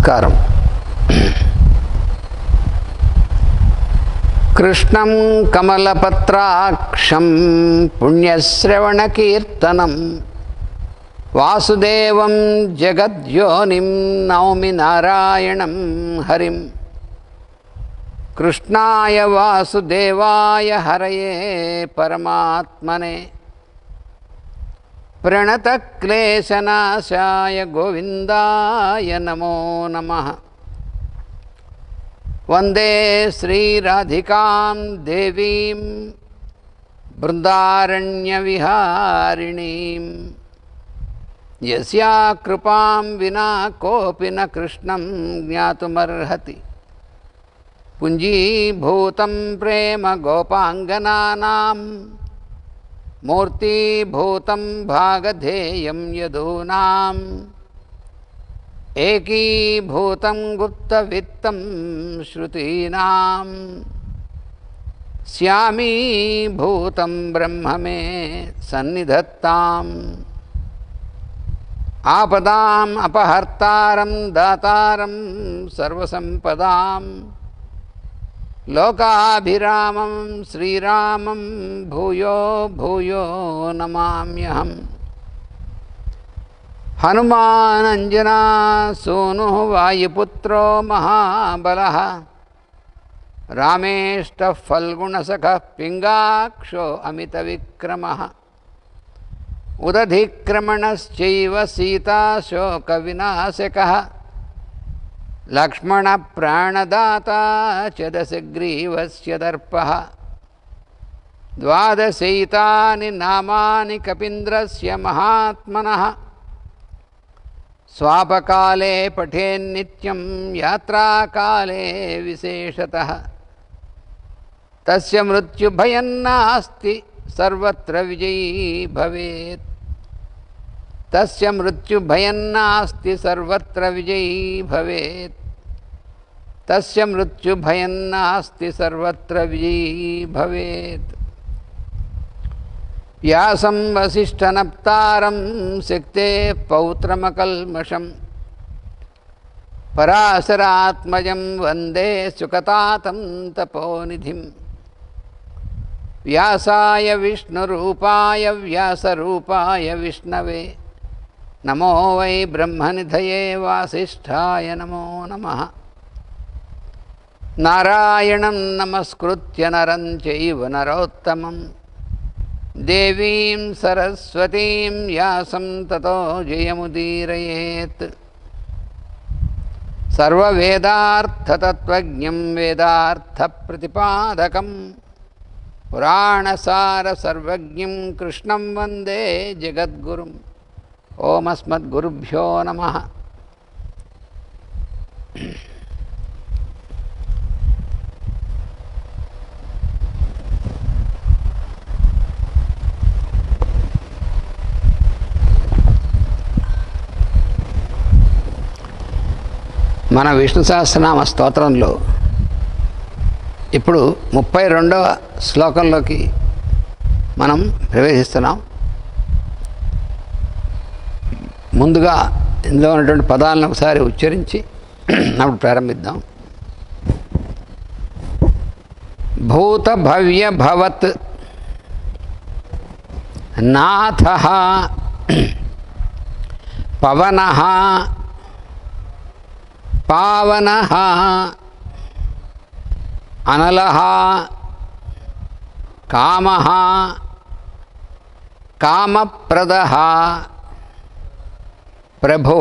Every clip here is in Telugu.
நமஸ்காரம் கிருஷ்ணம் கமலபத்ராட்சம் புண்ணியசிரவணகீர்த்தனம் வாசுதேவம் ஜெகத்யோனிம் நவமி நாராயணம் ஹரிம் கிருஷ்ணாய வாசுதேவாய ஹரையே பரமாத்மனே प्रणतक्लेशनाशाय गोविन्दाय नमो नमः। वंदे श्रीराधिकां देवीं बृन्दारण्यविहारिणीं। यस्या कृपां विना कोऽपि न कृष्ण ज्ञातमर्हति। पुंजीभूत प्रेम गोपाङ्गनानां मूर्तिभूतं भागधेयं यदूनाम् एकीभूतं गुप्तवित्तं श्यामी श्यामीभूतं ब्रह्म मे सन्निधत्ता आपदा अपहर्ता दाता सर्वसंपदा लोकाभिरामं श्रीरामं भूयो भूयो नमाम्यहम्। हनुमानंजना सूनुः वायुपुत्रो महाबलः। रामेष्टः फल्गुणसखः पिङ्गाक्षो अमितविक्रमः। उदधिक्रमणश्चैव सीताशोकविनाशकः। लक्ष्मणप्राणदाता चदसग्रीवस्य दर्पः से नामानि कपीन्द्रस्य महात्मनः। स्वापकाले पठेन्नित्यं यात्राकाले विशेषतः। तस्य मृत्युभयन्नास्ति सर्वत्र विजयी भवेत्। तस्य मृत्युभयन्नास्ति सर्वत्र विजयी भवेत्। तस्य मृत्युभयन्नास्ति सर्वत्र विजयी भवेत्। व्यासं वसिष्ठनप्तारं सिक्तेः पौत्रमकल्मषं। पराशरात्मजं वंदे सुकतातं तपोनिधिं। व्यासाय विष्णुरूपाय व्यासरूपाय विष्णवे। नमो वै ब्रह्मनिधये वासिष्ठाय नमो नमः। नारायणं नमस्कृत्य नरं चैव नरोत्तमं। देवीं सरस्वतीं यासं ततो जयमुदीरयेत्। सर्ववेदार्थतत्त्वज्ञं वेदार्थप्रतिपादकं। पुराणसारसर्वज्ञं कृष्णं वंदे जगद्गुरुम्। ओमस्मद्गुरुभ्यो नमः। మన విష్ణు సహస్రనామ స్తోత్రంలో ఇప్పుడు ముప్పై రెండవ శ్లోకంలోకి మనం ప్రవేశిస్తున్నాం. ముందుగా ఇందులో ఉన్నటువంటి పదాలను ఒకసారి ఉచ్చరించి అప్పుడు ప్రారంభిద్దాం. భూత భవ్య భవత్ నాథ పవన పావన అనల కామ కామప్రద ప్రభు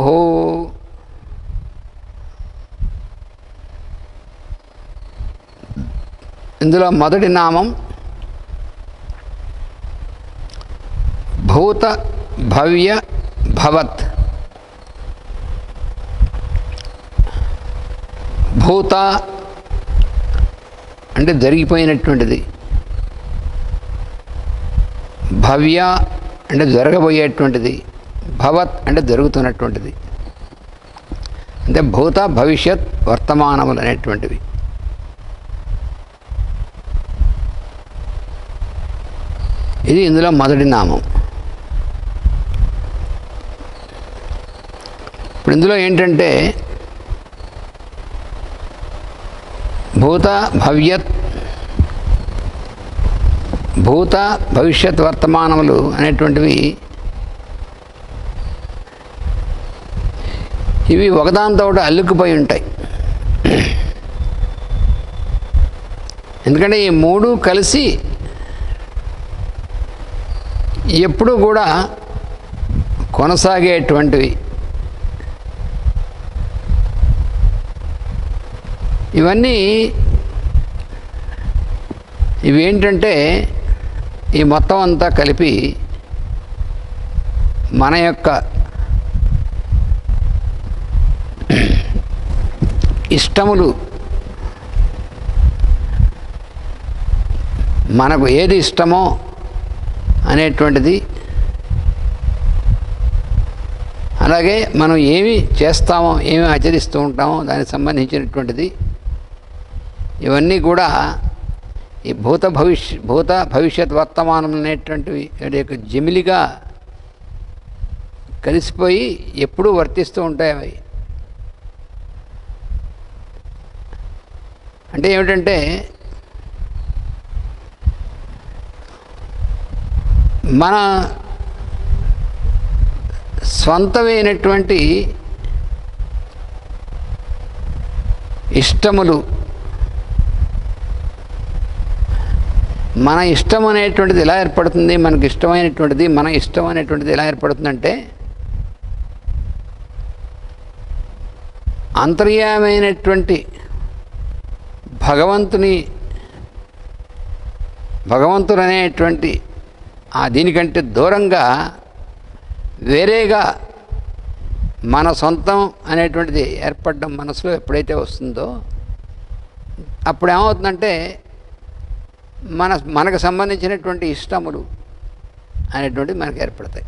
ఇందులో మొదటి నామం భూత భవ్య భవత్. భూత అంటే జరిగిపోయినటువంటిది. భవ్య అంటే జరగబోయేటువంటిది. భవత్ అంటే జరుగుతున్నటువంటిది. అంటే భూత భవిష్యత్ వర్తమానములు అనేటువంటివి. ఇది ఇందులో మొదటి నామం. ఇప్పుడు ఇందులో ఏంటంటే భూత భవ్యత్ భూత భవిష్యత్ వర్తమానములు అనేటువంటివి ఇవి ఒకదానితో ఒకటి అల్లుకుపోయి ఉంటాయి. ఎందుకంటే ఈ మూడు కలిసి ఎప్పుడూ కూడా కొనసాగేటువంటివి. ఇవన్నీ ఇవేంటంటే ఈ మొత్తం అంతా కలిపి మన యొక్క ఇష్టములు మనకు ఏది ఇష్టమో అనేటువంటిది అలాగే మనం ఏమి చేస్తామో ఏమి ఆచరిస్తూ ఉంటామో దానికి సంబంధించినటువంటిది ఇవన్నీ కూడా ఈ భూత భవిష్య భూత భవిష్యత్ వర్తమానం అనేటువంటివి యొక్క జమిలిగా కలిసిపోయి ఎప్పుడూ వర్తిస్తూ ఉంటాయి అవి. అంటే ఏమిటంటే మన స్వంతమైనటువంటి ఇష్టములు మన ఇష్టం అనేటువంటిది ఎలా ఏర్పడుతుంది మనకి ఇష్టమైనటువంటిది మన ఇష్టం అనేటువంటిది ఎలా ఏర్పడుతుందంటే అంతర్యామైనటువంటి భగవంతుని భగవంతుడు అనేటువంటి ఆ దీనికంటే దూరంగా వేరేగా మన సొంతం అనేటువంటిది ఏర్పడడం మనసులో ఎప్పుడైతే వస్తుందో అప్పుడు ఏమవుతుందంటే మన మనకు సంబంధించినటువంటి ఇష్టములు అనేటువంటివి మనకు ఏర్పడతాయి.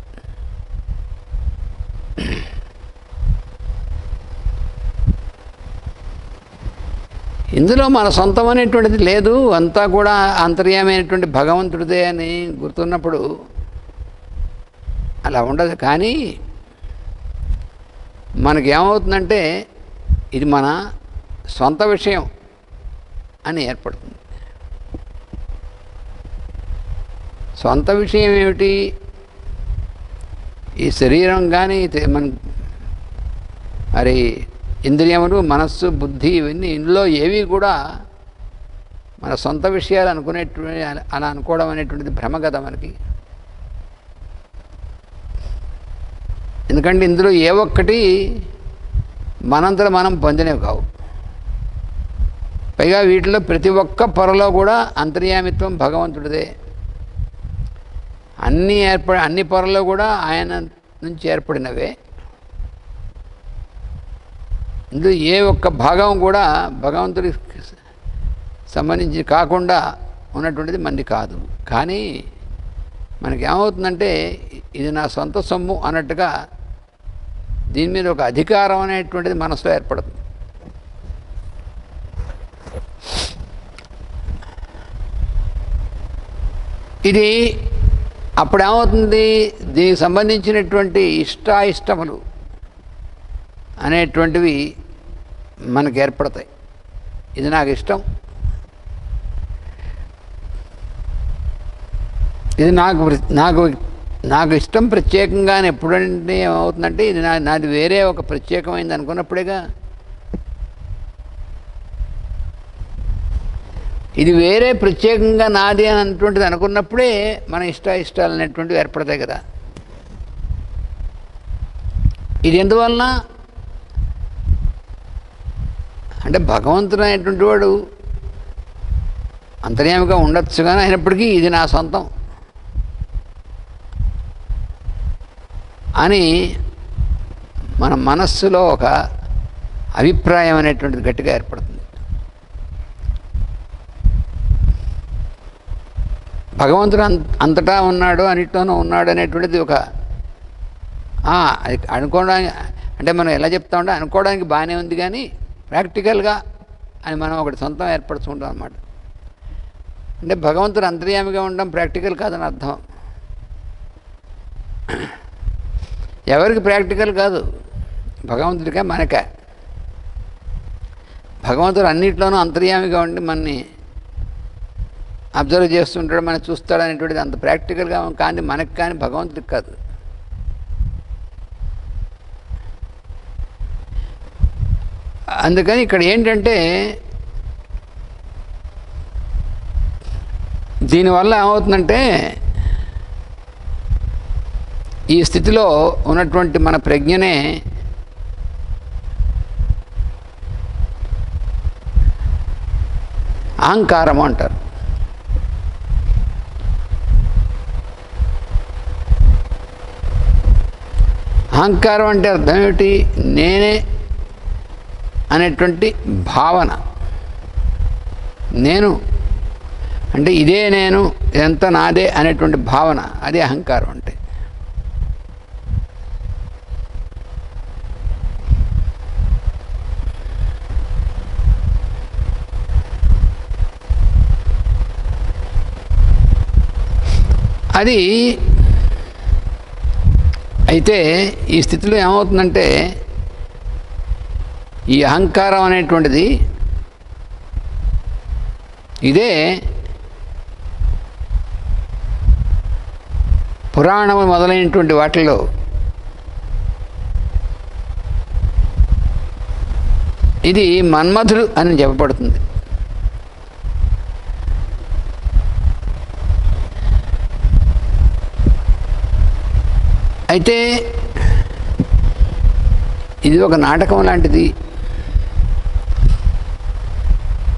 ఇందులో మన సొంతం అనేటువంటిది లేదు. అంతా కూడా అంతర్యమైనటువంటి భగవంతుడిదే అని గుర్తున్నప్పుడు అలా ఉండదు. కానీ మనకి ఏమవుతుందంటే ఇది మన సొంత విషయం అని ఏర్పడుతుంది. సొంత విషయం ఏమిటి? ఈ శరీరం కానీ మన మరి ఇంద్రియములు మనస్సు బుద్ధి ఇవన్నీ ఇందులో ఏవి కూడా మన సొంత విషయాలు అనుకునేటువంటి అని అనుకోవడం అనేటువంటిది భ్రమ కదా మనకి. ఎందుకంటే ఇందులో ఏ ఒక్కటి మనంతలో మనం పొందినవి కావు. పైగా వీటిలో ప్రతి ఒక్క పొరలో కూడా అంతర్యామిత్వం భగవంతుడిదే. అన్ని ఏర్పడి అన్ని పొరలు కూడా ఆయన నుంచి ఏర్పడినవే. ఇందులో ఏ ఒక్క భాగం కూడా భగవంతుడికి సంబంధించి కాకుండా ఉన్నటువంటిది మంది కాదు. కానీ మనకి ఏమవుతుందంటే ఇది నా సొంత సొమ్ము అన్నట్టుగా దీని మీద ఒక అధికారం అనేటువంటిది మనసులో ఏర్పడుతుంది. ఇది అప్పుడు ఏమవుతుంది దీనికి సంబంధించినటువంటి ఇష్టాయిష్టములు అనేటువంటివి మనకు ఏర్పడతాయి. ఇది నాకు ఇష్టం. ఇది నాకు ప్ర- నాకు నాకు ఇష్టం ప్రత్యేకంగా ఎప్పుడంటే ఏమవుతుందంటే ఇది నా నాది వేరే ఒక ప్రత్యేకమైంది అనుకున్నప్పుడేగా ఇది వేరే ప్రత్యేకంగా నాది అని అన్నటువంటిది అనుకున్నప్పుడే మన ఇష్ట ఇష్టాలు అనేటువంటివి ఏర్పడతాయి కదా. ఇది ఎందువలన? అంటే భగవంతుడు అనేటువంటి వాడు అంతర్యామిగా ఉండొచ్చు కానీ అయినప్పటికీ ఇది నా సొంతం. అని మన మనస్సులో ఒక అభిప్రాయం అనేటువంటిది గట్టిగా ఏర్పడుతుంది. భగవంతుడు అంత అంతటా ఉన్నాడు అన్నిట్లోనూ ఉన్నాడు అనేటువంటిది ఒక అనుకోవడానికి అంటే మనం ఎలా చెప్తా ఉంటే అనుకోవడానికి బాగానే ఉంది కానీ ప్రాక్టికల్గా అని మనం ఒకటి సొంతం ఏర్పరచుకుంటాం అన్నమాట. అంటే భగవంతుడు అంతర్యామిగా ఉండడం ప్రాక్టికల్ కాదని అర్థం. ఎవరికి ప్రాక్టికల్ కాదు? భగవంతుడికే మనకే. భగవంతుడు అన్నిట్లోనూ అంతర్యామిగా ఉండి మనని అబ్జర్వ్ చేస్తుంటాడు మనం చూస్తాడు అనేటువంటిది అంత ప్రాక్టికల్గా కానీ మనకు కానీ భగవంతుడికి కాదు. అందుకని ఇక్కడ ఏంటంటే దీనివల్ల ఏమవుతుందంటే ఈ స్థితిలో ఉన్నటువంటి మన ప్రజ్ఞనే అహంకారం అంటారు. అహంకారం అంటే అర్థం ఏమిటి? నేనే అనేటువంటి భావన. నేను అంటే ఇదే నేను ఇదంతా నాదే అనేటువంటి భావన. అదే అహంకారం అంటే. అది అయితే ఈ స్థితిలో ఏమవుతుందంటే ఈ అహంకారం అనేటువంటిది ఇదే పురాణము మొదలైనటువంటి వాటిల్లో ఇది మన్మధుడు అని చెప్పబడుతుంది. అయితే ఇది ఒక నాటకం లాంటిది.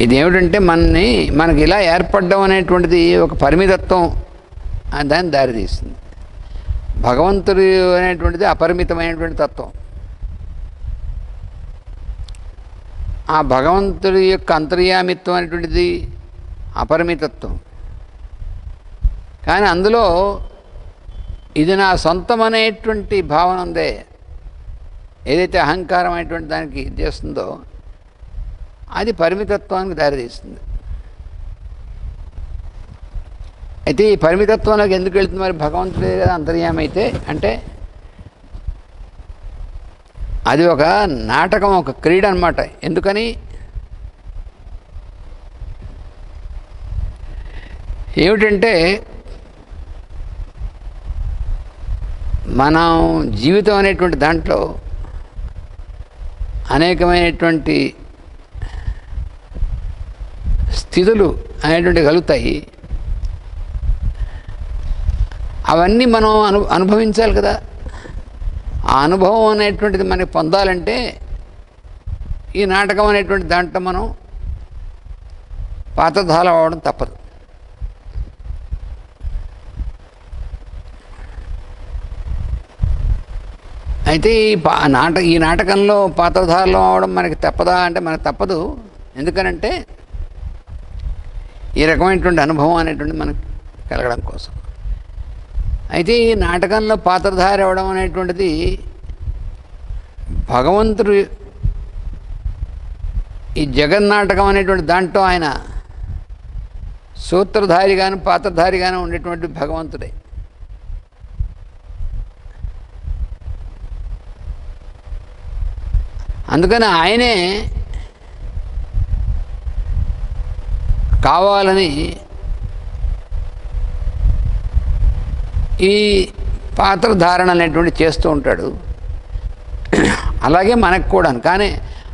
ఇది ఏమిటంటే మనని మనకి ఇలా ఏర్పడడం అనేటువంటిది ఒక పరిమితత్వం. అని దాన్ని దారితీస్తుంది భగవంతుడు అనేటువంటిది అపరిమితమైనటువంటి తత్వం. ఆ భగవంతుడి యొక్క అంతర్యామిత్వం అనేటువంటిది అపరిమితత్వం. కానీ అందులో ఇది నా సొంతం అనేటువంటి భావన ఉందే. ఏదైతే అహంకారం అనేటువంటి దానికి ఇది చేస్తుందో అది పరిమితత్వానికి దారితీస్తుంది. అయితే ఈ పరిమితత్వంలోకి ఎందుకు వెళ్తుంది మరి భగవంతుడే కదా అంతర్యామి అయితే అంటే అది ఒక నాటకం ఒక క్రీడ అనమాట ఎందుకని? ఏమిటంటే మనం జీవితం అనేటువంటి దాంట్లో అనేకమైనటువంటి స్థితులు అనేటువంటి కలుగుతాయి. అవన్నీ మనం అను అనుభవించాలి కదా. ఆ అనుభవం అనేటువంటిది మనకి పొందాలంటే ఈ నాటకం అనేటువంటి దాంట్లో మనం పాత్రధారం అవ్వడం తప్పదు. అయితే ఈ పా నాట ఈ నాటకంలో పాత్రధారలు అవడం మనకి తప్పదా అంటే మనకు తప్పదు. ఎందుకనంటే ఈ రకమైనటువంటి అనుభవం అనేటువంటి మనకు కలగడం కోసం. అయితే ఈ నాటకంలో పాత్రధారి అవ్వడం అనేటువంటిది భగవంతుడు ఈ జగన్నాటకం అనేటువంటి దాంట్లో ఆయన సూత్రధారిగాను పాత్రధారిగాను ఉండేటువంటి భగవంతుడే. అందుకని ఆయనే కావాలని ఈ పాత్రధారణ అనేటువంటి చేస్తూ ఉంటాడు. అలాగే మనకు కూడా కానీ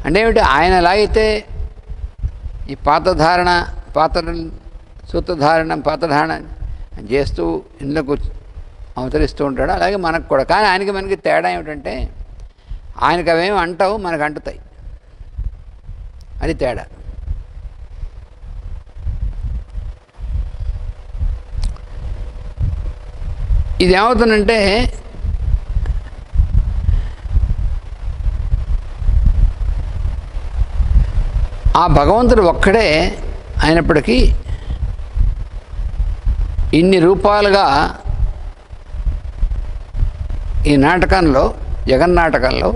అంటే ఏమిటి? ఆయన అయితే ఈ పాత్రధారణ పాత్ర సూత్రధారణ పాత్రధారణ చేస్తూ ఇందులోకి అవతరిస్తూ ఉంటాడు అలాగే మనకు కూడా. కానీ ఆయనకి మనకి తేడా ఏమిటంటే ఆయనకు అవేమి అంటావు మనకు అంటుతాయి అది తేడా. ఇది ఏమవుతుందంటే ఆ భగవంతుడు ఒక్కడే అయినప్పటికీ ఇన్ని రూపాలుగా ఈ నాటకంలో జగన్నాటకంలో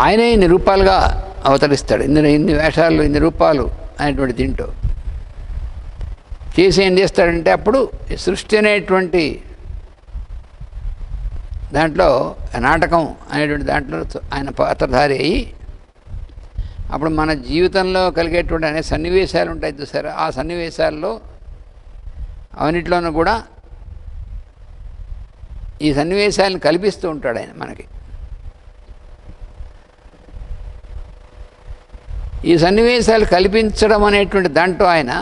ఆయనే ఇన్ని రూపాలుగా అవతరిస్తాడు. ఇన్ని ఇన్ని వేషాలు ఇన్ని రూపాలు అనేటువంటి దీంట్లో చేసి ఏం చేస్తాడంటే అప్పుడు సృష్టి అనేటువంటి దాంట్లో నాటకం అనేటువంటి దాంట్లో ఆయన పాత్రధారి అయ్యి అప్పుడు మన జీవితంలో కలిగేటువంటి అనేక సన్నివేశాలు ఉంటాయి చూసారా? ఆ సన్నివేశాల్లో అవన్నిట్లోనూ కూడా ఈ సన్నివేశాలను కల్పిస్తూ ఉంటాడు ఆయన మనకి. ఈ సన్నివేశాలు కల్పించడం అనేటువంటి దాంట్లో ఆయన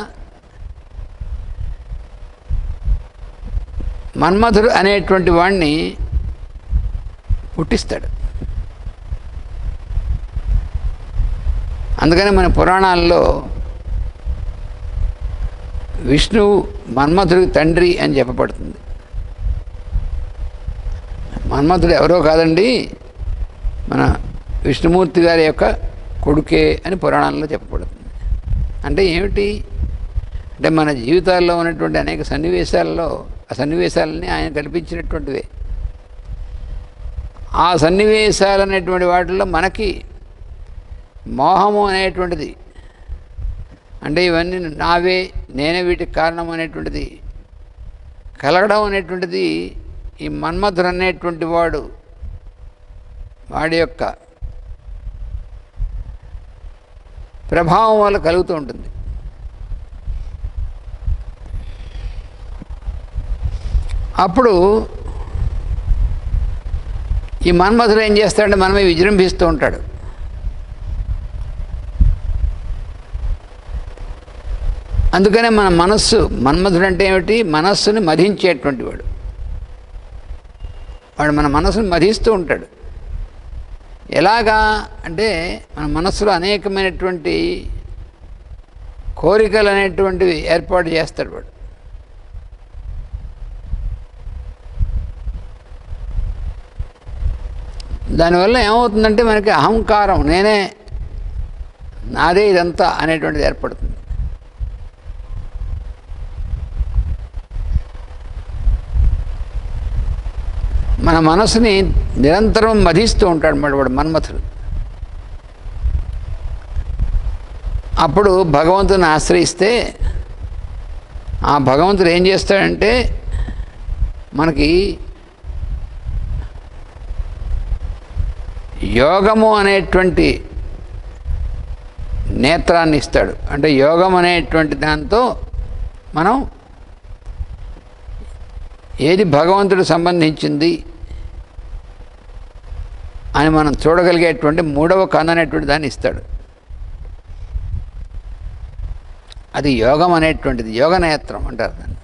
మన్మధుడు అనేటువంటి వాణ్ణి పుట్టిస్తాడు. అందుకని మన పురాణాల్లో విష్ణువు మన్మధుడికి తండ్రి అని చెప్పబడుతుంది. మన్మధుడు ఎవరో కాదండి మన విష్ణుమూర్తి గారి యొక్క కొడుకే అని పురాణాల్లో చెప్పబడుతుంది. అంటే ఏమిటి? అంటే మన జీవితాల్లో ఉన్నటువంటి అనేక సన్నివేశాల్లో ఆ సన్నివేశాలని ఆయన కల్పించినటువంటివే. ఆ సన్నివేశాలు అనేటువంటి వాటిల్లో మనకి మోహము అనేటువంటిది. అంటే ఇవన్నీ నావే నేనే వీటికి కారణం అనేటువంటిది. కలగడం అనేటువంటిది ఈ మన్మధుడు అనేటువంటి వాడు వాడి యొక్క ప్రభావం వల్ల కలుగుతూ ఉంటుంది. అప్పుడు ఈ మన్మధుడు ఏం చేస్తాడంటే మనమే విజృంభిస్తూ ఉంటాడు. అందుకనే మన మనస్సు మన్మధుడు అంటే ఏమిటి? మనస్సుని మధించేటువంటి వాడు. వాడు మన మనసును మధిస్తూ ఉంటాడు. ఎలాగా అంటే మన మనసులో అనేకమైనటువంటి కోరికలు అనేటువంటివి ఏర్పాటు చేస్తాడు వాడు. దానివల్ల ఏమవుతుందంటే మనకి అహంకారం నేనే నాదే ఇదంతా అనేటువంటిది ఏర్పడుతుంది. మన మనసుని నిరంతరం మధిస్తూ ఉంటాడు అన్నమాట వాడు మన్మథుడు. అప్పుడు భగవంతుని ఆశ్రయిస్తే ఆ భగవంతుడు ఏం చేస్తాడంటే మనకి యోగము అనేటువంటి నేత్రాన్ని ఇస్తాడు. అంటే యోగం అనేటువంటి దాంతో మనం ఏది భగవంతుడు సంబంధించింది అని మనం చూడగలిగేటువంటి మూడవ కన్ను అనేటువంటి దాన్ని ఇస్తాడు. అది యోగం అనేటువంటిది యోగ నేత్రం అంటారు దాన్ని.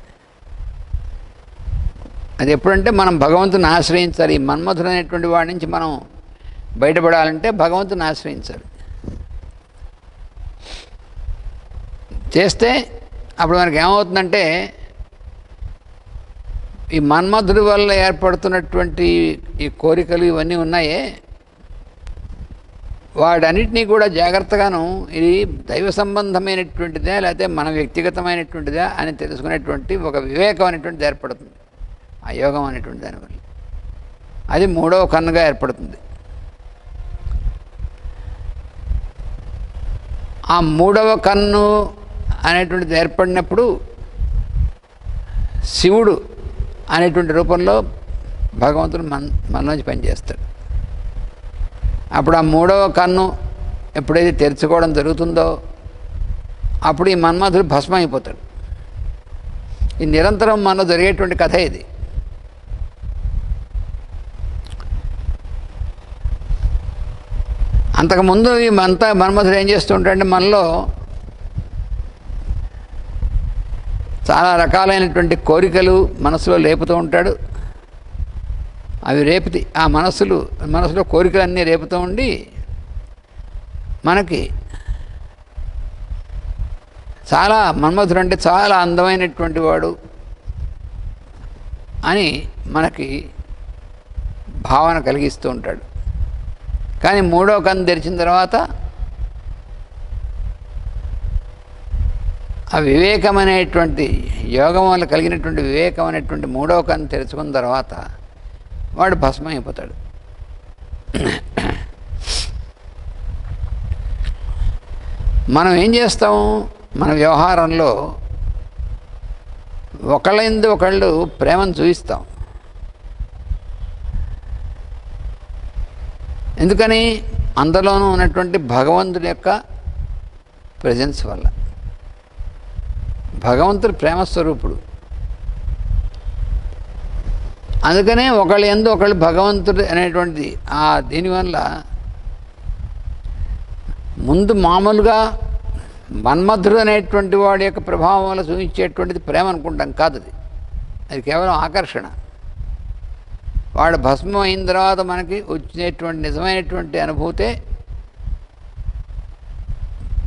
అది ఎప్పుడంటే మనం భగవంతుని ఆశ్రయించాలి. ఈ మన్మధుడు అనేటువంటి వాడి నుంచి మనం బయటపడాలంటే భగవంతుని ఆశ్రయించాలి. చేస్తే అప్పుడు మనకి ఏమవుతుందంటే ఈ మన్మధుడి వల్ల ఏర్పడుతున్నటువంటి ఈ కోరికలు ఇవన్నీ ఉన్నాయే? వాడన్నిటినీ కూడా జాగ్రత్తగాను ఇది దైవ సంబంధమైనటువంటిదా లేకపోతే మన వ్యక్తిగతమైనటువంటిదా అని తెలుసుకునేటువంటి ఒక వివేకం అనేటువంటిది ఏర్పడుతుంది. ఆ యోగం అనేటువంటి దానివల్ల అది మూడవ కన్నుగా ఏర్పడుతుంది. ఆ మూడవ కన్ను అనేటువంటిది ఏర్పడినప్పుడు శివుడు అనేటువంటి రూపంలో భగవంతుడు మన మనలోంచి పనిచేస్తాడు. అప్పుడు ఆ మూడవ కన్ను ఎప్పుడైతే తెరుచుకోవడం జరుగుతుందో అప్పుడు ఈ మన్మధుడు భస్మం అయిపోతాడు ఈ నిరంతరం మనలో జరిగేటువంటి కథ ఇది. అంతకుముందు ఈ మంతా మన్మధుడు ఏం చేస్తుంటాడంటే మనలో చాలా రకాలైనటువంటి కోరికలు మనసులో లేపుతూ ఉంటాడు. అవి రేపుతి ఆ మనసులు మనసులో కోరికలన్నీ రేపుతూ ఉండి మనకి చాలా మన్మధుడు అంటే చాలా అందమైనటువంటి వాడు అని మనకి భావన కలిగిస్తూ ఉంటాడు. కానీ మూడో కన్ను తెరిచిన తర్వాత ఆ వివేకం అనేటువంటి యోగం వల్ల కలిగినటువంటి వివేకం అనేటువంటి మూడవ కన్ను తెరుచుకున్న తర్వాత వాడు భస్మం అయిపోతాడు మనం ఏం చేస్తాము మన వ్యవహారంలో ఒకళ్ళందు ఒకళ్ళు ప్రేమను చూపిస్తాం ఎందుకని? అందులోనూ ఉన్నటువంటి భగవంతుడి యొక్క ప్రజెన్స్ వల్ల. భగవంతుడు ప్రేమస్వరూపుడు అందుకనే ఒకళ్ళు ఎందు ఒకళ్ళు భగవంతుడు అనేటువంటిది ఆ దీనివల్ల ముందు మామూలుగా మన్మధుడు అనేటువంటి వాడి యొక్క ప్రభావం వల్ల చూపించేటువంటిది ప్రేమ అనుకుంటాం కాదు అది. అది కేవలం ఆకర్షణ. వాడు భస్మం అయిన తర్వాత మనకి వచ్చినటువంటి నిజమైనటువంటి అనుభూతే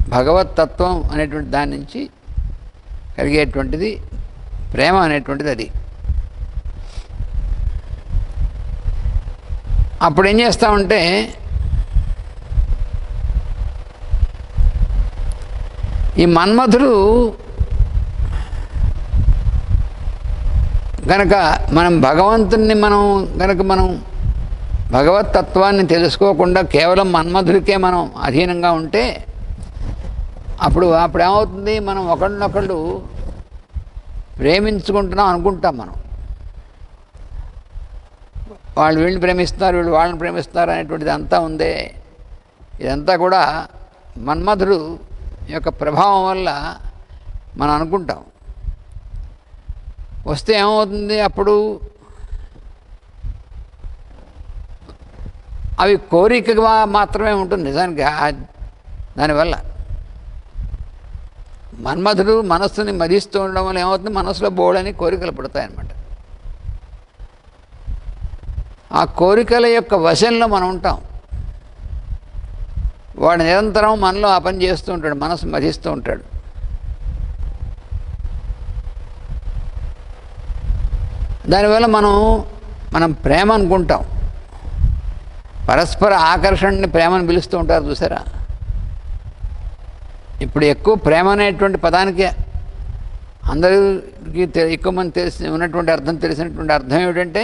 భగవత్ తత్వం అనేటువంటి దాని నుంచి కలిగేటువంటిది ప్రేమ అనేటువంటిది అది. అప్పుడు ఏం చేస్తామంటే ఈ మన్మధుడు కనుక మనం భగవంతుణ్ణి మనం కనుక మనం భగవత్ తత్వాన్ని తెలుసుకోకుండా కేవలం మన్మధుడికే మనం అధీనంగా ఉంటే అప్పుడు అప్పుడు ఏమవుతుంది మనం ఒకళ్ళనొకళ్ళు ప్రేమించుకుంటున్నాం అనుకుంటాం మనం. వాళ్ళు వీళ్ళని ప్రేమిస్తున్నారు వీళ్ళు వాళ్ళని ప్రేమిస్తున్నారు అనేటువంటిది అంతా ఉందే. ఇదంతా కూడా మన్మధుడు యొక్క ప్రభావం వల్ల మనం అనుకుంటాం. వస్తే ఏమవుతుంది? అప్పుడు అవి కోరికగా మాత్రమే ఉంటుంది నిజానికి. దానివల్ల మన్మధుడు మనస్సుని మదిస్తూ ఉండడం వల్ల ఏమవుతుంది? మనసులో బోడని కోరికలు పుడతాయన్నమాట. ఆ కోరికల యొక్క వశంలో మనం ఉంటాం. వాడు నిరంతరం మనలో ఆ పని చేస్తూ ఉంటాడు మనసు మరిస్తూ ఉంటాడు. దానివల్ల మనం మనం ప్రేమ అనుకుంటాం. పరస్పర ఆకర్షణని ప్రేమను పిలుస్తూ ఉంటారు చూసారా? ఇప్పుడు ఎక్కువ ప్రేమ అనేటువంటి పదానికి అందరికీ ఎక్కువ మంది తెలిసి ఉన్నటువంటి అర్థం తెలిసినటువంటి అర్థం ఏమిటంటే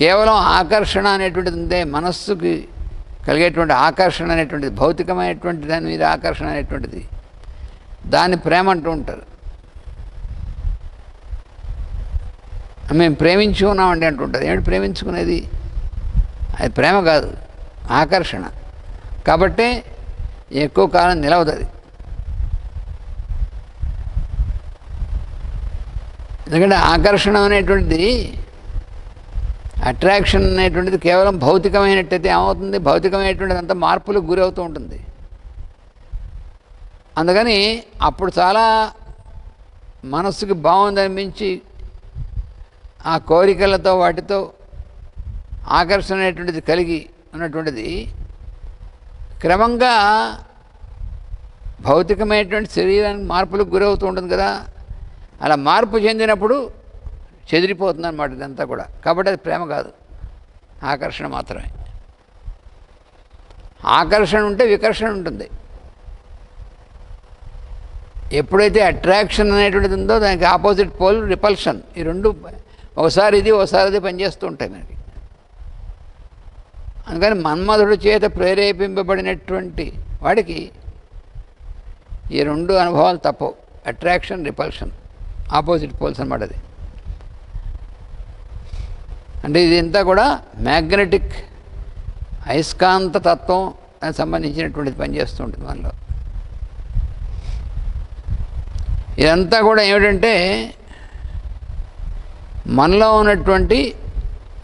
కేవలం ఆకర్షణ అనేటువంటిది ఉందే మనస్సుకి కలిగేటువంటి ఆకర్షణ అనేటువంటిది భౌతికమైనటువంటి దాని మీద ఆకర్షణ అనేటువంటిది. దాన్ని ప్రేమ అంటూ ఉంటారు. మేము ప్రేమించుకున్నామండి అంటుంటారు ఏమిటి ప్రేమించుకునేది? అది ప్రేమ కాదు ఆకర్షణ. కాబట్టి ఎక్కువ కాలం నిలవదు అది. ఎందుకంటే ఆకర్షణ అనేటువంటిది అట్రాక్షన్ అనేటువంటిది కేవలం భౌతికమైనట్టయితే ఏమవుతుంది? భౌతికమైనటువంటిది అంత మార్పులకు గురవుతూ ఉంటుంది. అందుకని అప్పుడు చాలా మనస్సుకి బాగుందని మించి ఆ కోరికలతో వాటితో ఆకర్షణ అనేటువంటిది కలిగి ఉన్నటువంటిది. క్రమంగా భౌతికమైనటువంటి శరీరానికి మార్పులకు గురవుతూ ఉంటుంది కదా. అలా మార్పు చెందినప్పుడు చెదిరిపోతుంది అనమాట ఇదంతా కూడా. కాబట్టి అది ప్రేమ కాదు. ఆకర్షణ మాత్రమే. ఆకర్షణ ఉంటే వికర్షణ ఉంటుంది. ఎప్పుడైతే అట్రాక్షన్ అనేటువంటిది ఉందో దానికి ఆపోజిట్ పోల్ రిపల్షన్. ఈ రెండు ఒకసారి ఇది ఒకసారి అది పనిచేస్తూ ఉంటాయి మనకి. అందుకని మన్మధుడు చేత ప్రేరేపింపబడినటువంటి వాడికి ఈ రెండు అనుభవాలు తప్పవు. Attraction repulsion. ఆపోజిట్ పోల్స్ అనమాట అది. అంటే ఇది కూడా మ్యాగ్నెటిక్ అయస్కాంత తత్వం సంబంధించినటువంటిది పనిచేస్తూ ఉంటుంది మనలో. ఇదంతా కూడా ఏమిటంటే మనలో ఉన్నటువంటి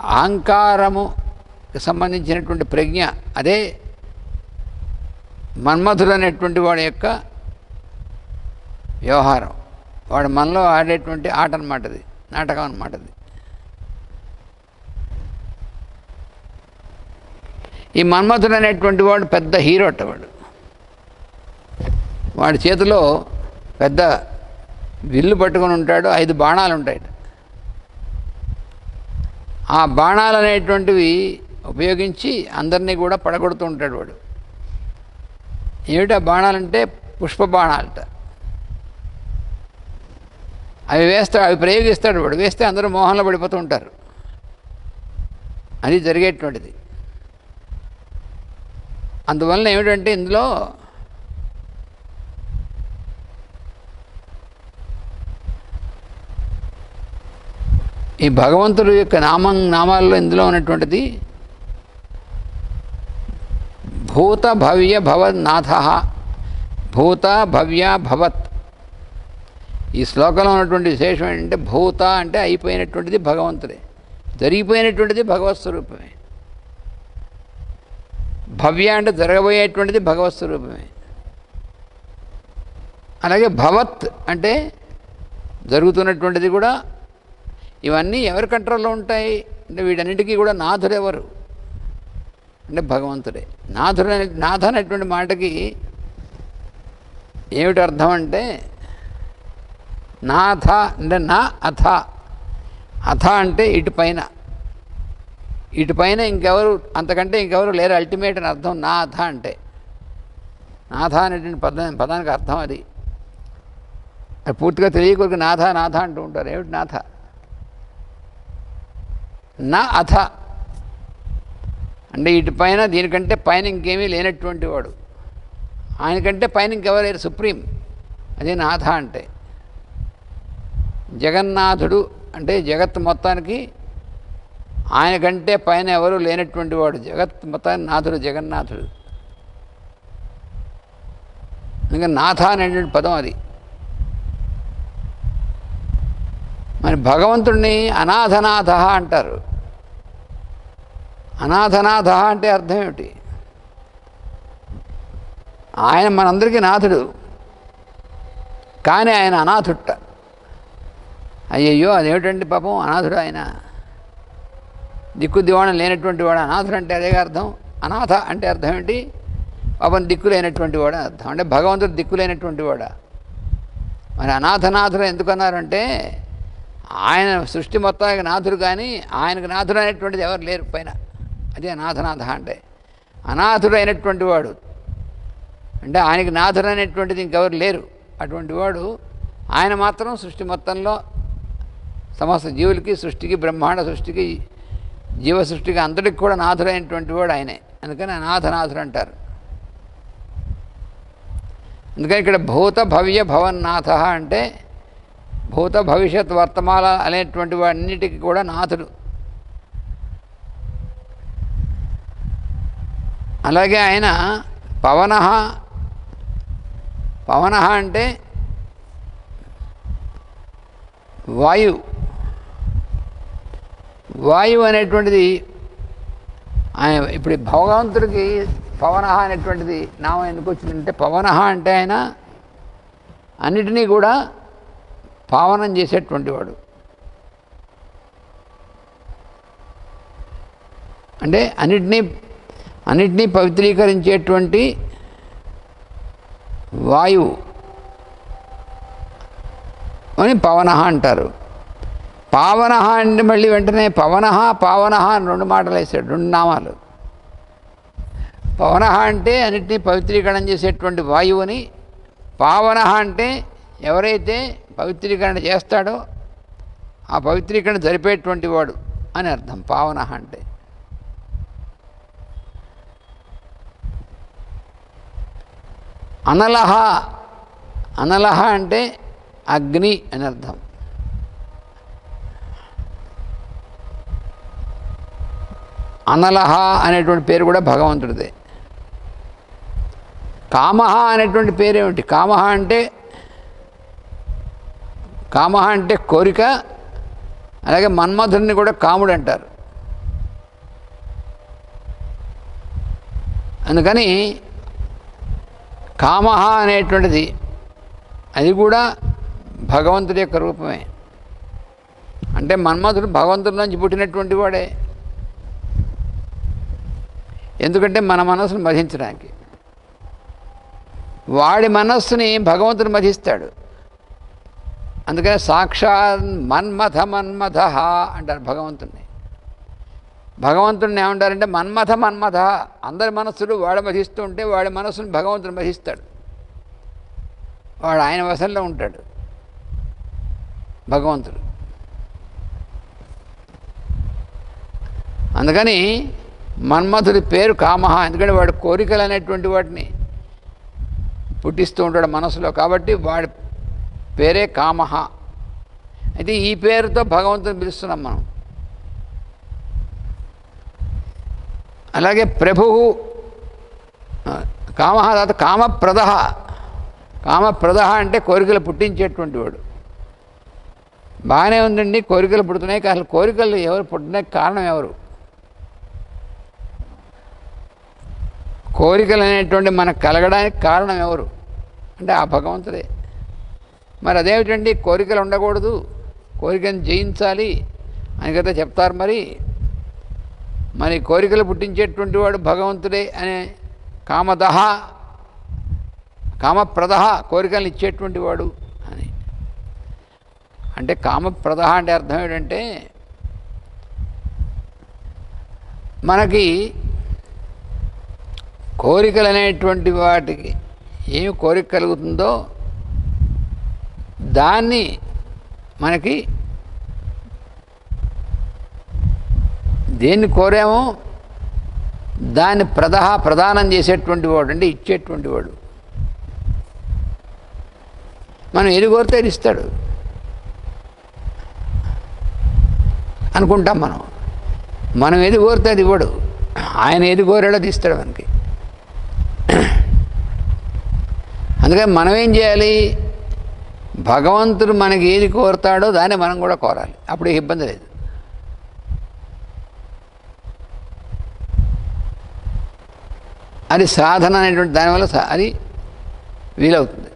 అహంకారముకి సంబంధించినటువంటి ప్రజ్ఞ అదే మన్మధుడు అనేటువంటి వాడి యొక్క వ్యవహారం. వాడు మనలో ఆడేటువంటి ఆట అనమాట అది నాటకం అనమాట అది. ఈ మన్మథుడు అనేటువంటి వాడు పెద్ద హీరో వాడు. వాడి చేతిలో పెద్ద విల్లు పట్టుకొని ఉంటాడు ఐదు బాణాలు ఉంటాయి ఆ బాణాలు అనేటువంటివి ఉపయోగించి అందరినీ కూడా పడగొడుతూ ఉంటాడు వాడు. ఏమిటి ఆ బాణాలంటే పుష్ప బాణాలట. అవి వేస్తాడు అవి ప్రయోగిస్తాడు వాడు. వేస్తే అందరూ మోహంలో పడిపోతూ ఉంటారు. అది జరిగేటువంటిది. అందువలన ఏమిటంటే ఇందులో ఈ భగవంతుడు యొక్క నామం నామాల్లో ఇందులో ఉన్నటువంటిది భూత భవ్య భవన్నాథ భూత భవ్య భవత్. ఈ శ్లోకంలో ఉన్నటువంటి విశేషం ఏంటంటే భూత అంటే అయిపోయినటువంటిది భగవంతుడే. జరిగిపోయినటువంటిది భగవత్ స్వరూపమే. భవ్య అంటే జరగబోయేటువంటిది భగవత్ స్వరూపమే. అలాగే భవత్ అంటే జరుగుతున్నటువంటిది కూడా ఇవన్నీ ఎవరి కంట్రోల్లో ఉంటాయి? అంటే వీటన్నిటికీ కూడా నాథుడు ఎవరు? అంటే భగవంతుడే. నాథుడు నాథ అనేటువంటి మాటకి ఏమిటి అర్థం అంటే నాథ అంటే నా అథ. అథ అంటే ఇటు పైన. ఇటు పైన ఇంకెవరు అంతకంటే ఇంకెవరు లేరు. అల్టిమేట్ అని అర్థం నా అథ అంటే. నాథ అనేటువంటి పద పదానికి అర్థం అది. అది పూర్తిగా తెలియకూడదు. నాథ నాథ అంటూ ఉంటారు. ఏమిటి నాథ? నా అథ. అంటే ఇటు పైన దీనికంటే పైన ఇంకేమీ లేనటువంటి వాడు. ఆయనకంటే పైన ఇంకెవరు లేరు? సుప్రీం అదే నాథ అంటే. జగన్నాథుడు అంటే జగత్ మొత్తానికి ఆయన కంటే పైన ఎవరు లేనటువంటి వాడు జగత్ మొత్తానికి నాథుడు జగన్నాథుడు. ఇంకా నాథ అనేటువంటి పదం అది. మరి భగవంతుడిని అనాథనాథ అంటారు. అనాథనాథ అంటే అర్థం ఏమిటి? ఆయన మనందరికీ నాథుడు. కానీ ఆయన అనాథుట్ట. అయ్యయ్యో అదేమిటండి పాపం? అనాథుడు ఆయన. దిక్కు దివాణం లేనటువంటి వాడు అనాథుడు అంటే అదే అర్థం. అనాథ అంటే అర్థం ఏంటి? పాపం దిక్కు లేనటువంటి వాడు అర్థం. అంటే భగవంతుడు దిక్కు లేనటువంటి వాడా? మరి అనాథనాథుడు ఎందుకన్నారంటే ఆయన సృష్టి మొత్తానికి నాథుడు కానీ ఆయనకు నాథుడు అనేటువంటిది ఎవరు లేరు పైన. అదే అనాథనాథ అంటే. అనాథుడు అయినటువంటి వాడు. అంటే ఆయనకి నాథుడు అనేటువంటిది ఇంకెవరు లేరు. అటువంటి వాడు ఆయన మాత్రం సృష్టి మొత్తంలో సమస్త జీవులకి సృష్టికి బ్రహ్మాండ సృష్టికి జీవ సృష్టికి అందరికి కూడా నాథుడైనటువంటి వాడు ఆయనే. అందుకని అనాథనాథుడు అంటారు అందుకని ఇక్కడ భూత భవ్య భవన్నాథ అంటే భూత భవిష్యత్ వర్తమాన అనేటువంటి వాటన్నిటికీ కూడా నాథుడు. అలాగే ఆయన పవన పవన అంటే వాయు. వాయువు అనేటువంటిది ఆయన ఇప్పుడు భగవంతుడికి పవన అనేటువంటిది నామం ఎందుకు వచ్చిందంటే పవన అంటే ఆయన అన్నిటినీ కూడా పావనం చేసేటువంటి వాడు. అంటే అన్నిటినీ అన్నిటినీ పవిత్రీకరించేటువంటి వాయువు అని పవన అంటారు. పావన అంటే మళ్ళీ వెంటనే పవన పావన అని రెండు మాటలు వేసాడు రెండు నామాలు. పవన అంటే అన్నిటినీ పవిత్రీకరణ చేసేటువంటి వాయువుని పావన అంటే ఎవరైతే పవిత్రీకరణ చేస్తాడో ఆ పవిత్రీకరణ జరిపేటువంటి వాడు అని అర్థం పావన అంటే. అనలహ అనలహ అంటే అగ్ని అని అర్థం. అనలహ అనేటువంటి పేరు కూడా భగవంతుడిదే. కామహ అనేటువంటి పేరేమిటి? కామహ అంటే కామహ అంటే కోరిక అలాగే మన్మధుడిని కూడా కాముడు అంటారు. అందుకని కామహ అనేటువంటిది అది కూడా భగవంతుడి యొక్క రూపమే. అంటే మన్మధుడు భగవంతుడి నుంచి పుట్టినటువంటి వాడే. ఎందుకంటే మన మనస్సును మధించడానికి. వాడి మనస్సుని భగవంతుడు మధిస్తాడు. అందుకని సాక్షాత్ మన్మథ మన్మథ అంటారు భగవంతుడిని భగవంతుడిని ఏమంటారంటే మన్మథ మన్మథ. అందరి మనస్సులు వాడు మధిస్తూ ఉంటే వాడి మనస్సుని భగవంతుడు మధిస్తాడు. వాడు ఆయన వశంలో ఉంటాడు. భగవంతుడు. అందుకని మన్మథుడి పేరు కామహ ఎందుకంటే వాడు కోరికలు అనేటువంటి వాటిని పుట్టిస్తూ ఉంటాడు మనసులో. కాబట్టి వాడి పేరే కామహ. అయితే ఈ పేరుతో భగవంతుని పిలుస్తున్నాం మనం. అలాగే ప్రభువు కామ తర్వాత కామప్రద కామప్రద అంటే కోరికలు పుట్టించేటువంటి వాడు. బాగానే ఉందండి కోరికలు పుడుతున్నాయి అసలు కోరికలు ఎవరు పుట్టడానికి కారణం ఎవరు? కోరికలు అనేటువంటి మనకు కలగడానికి కారణం ఎవరు? అంటే ఆ భగవంతుడే. మరి అదేమిటండి? కోరికలు ఉండకూడదు. కోరికను జయించాలి. అని కదా చెప్తారు మరి. మరి కోరికలు పుట్టించేటువంటి వాడు భగవంతుడే అనే కామదహ కామప్రద కోరికలను ఇచ్చేటువంటి వాడు అని. అంటే కామప్రద అంటే అర్థం ఏంటంటే మనకి కోరికలు అనేటువంటి వాటికి ఏమి కోరిక కలుగుతుందో దాన్ని మనకి దేన్ని కోరామో దాన్ని ప్రదహ ప్రదానం చేసేటువంటి వాడు అంటే ఇచ్చేటువంటి వాడు. మనం ఏది కోరితే అది ఇస్తాడు. అనుకుంటాం మనం. మనం ఏది కోరితే అది ఇవ్వడు. ఆయన ఏది కోరాడో అది ఇస్తాడు మనకి. అందుకని మనం ఏం చేయాలి? భగవంతుడు మనకి ఏది కోరుతాడో దాన్ని మనం కూడా కోరాలి. అప్పుడు ఇబ్బంది లేదు. అది సాధన అనేటువంటి దానివల్ల అది వీలవుతుంది.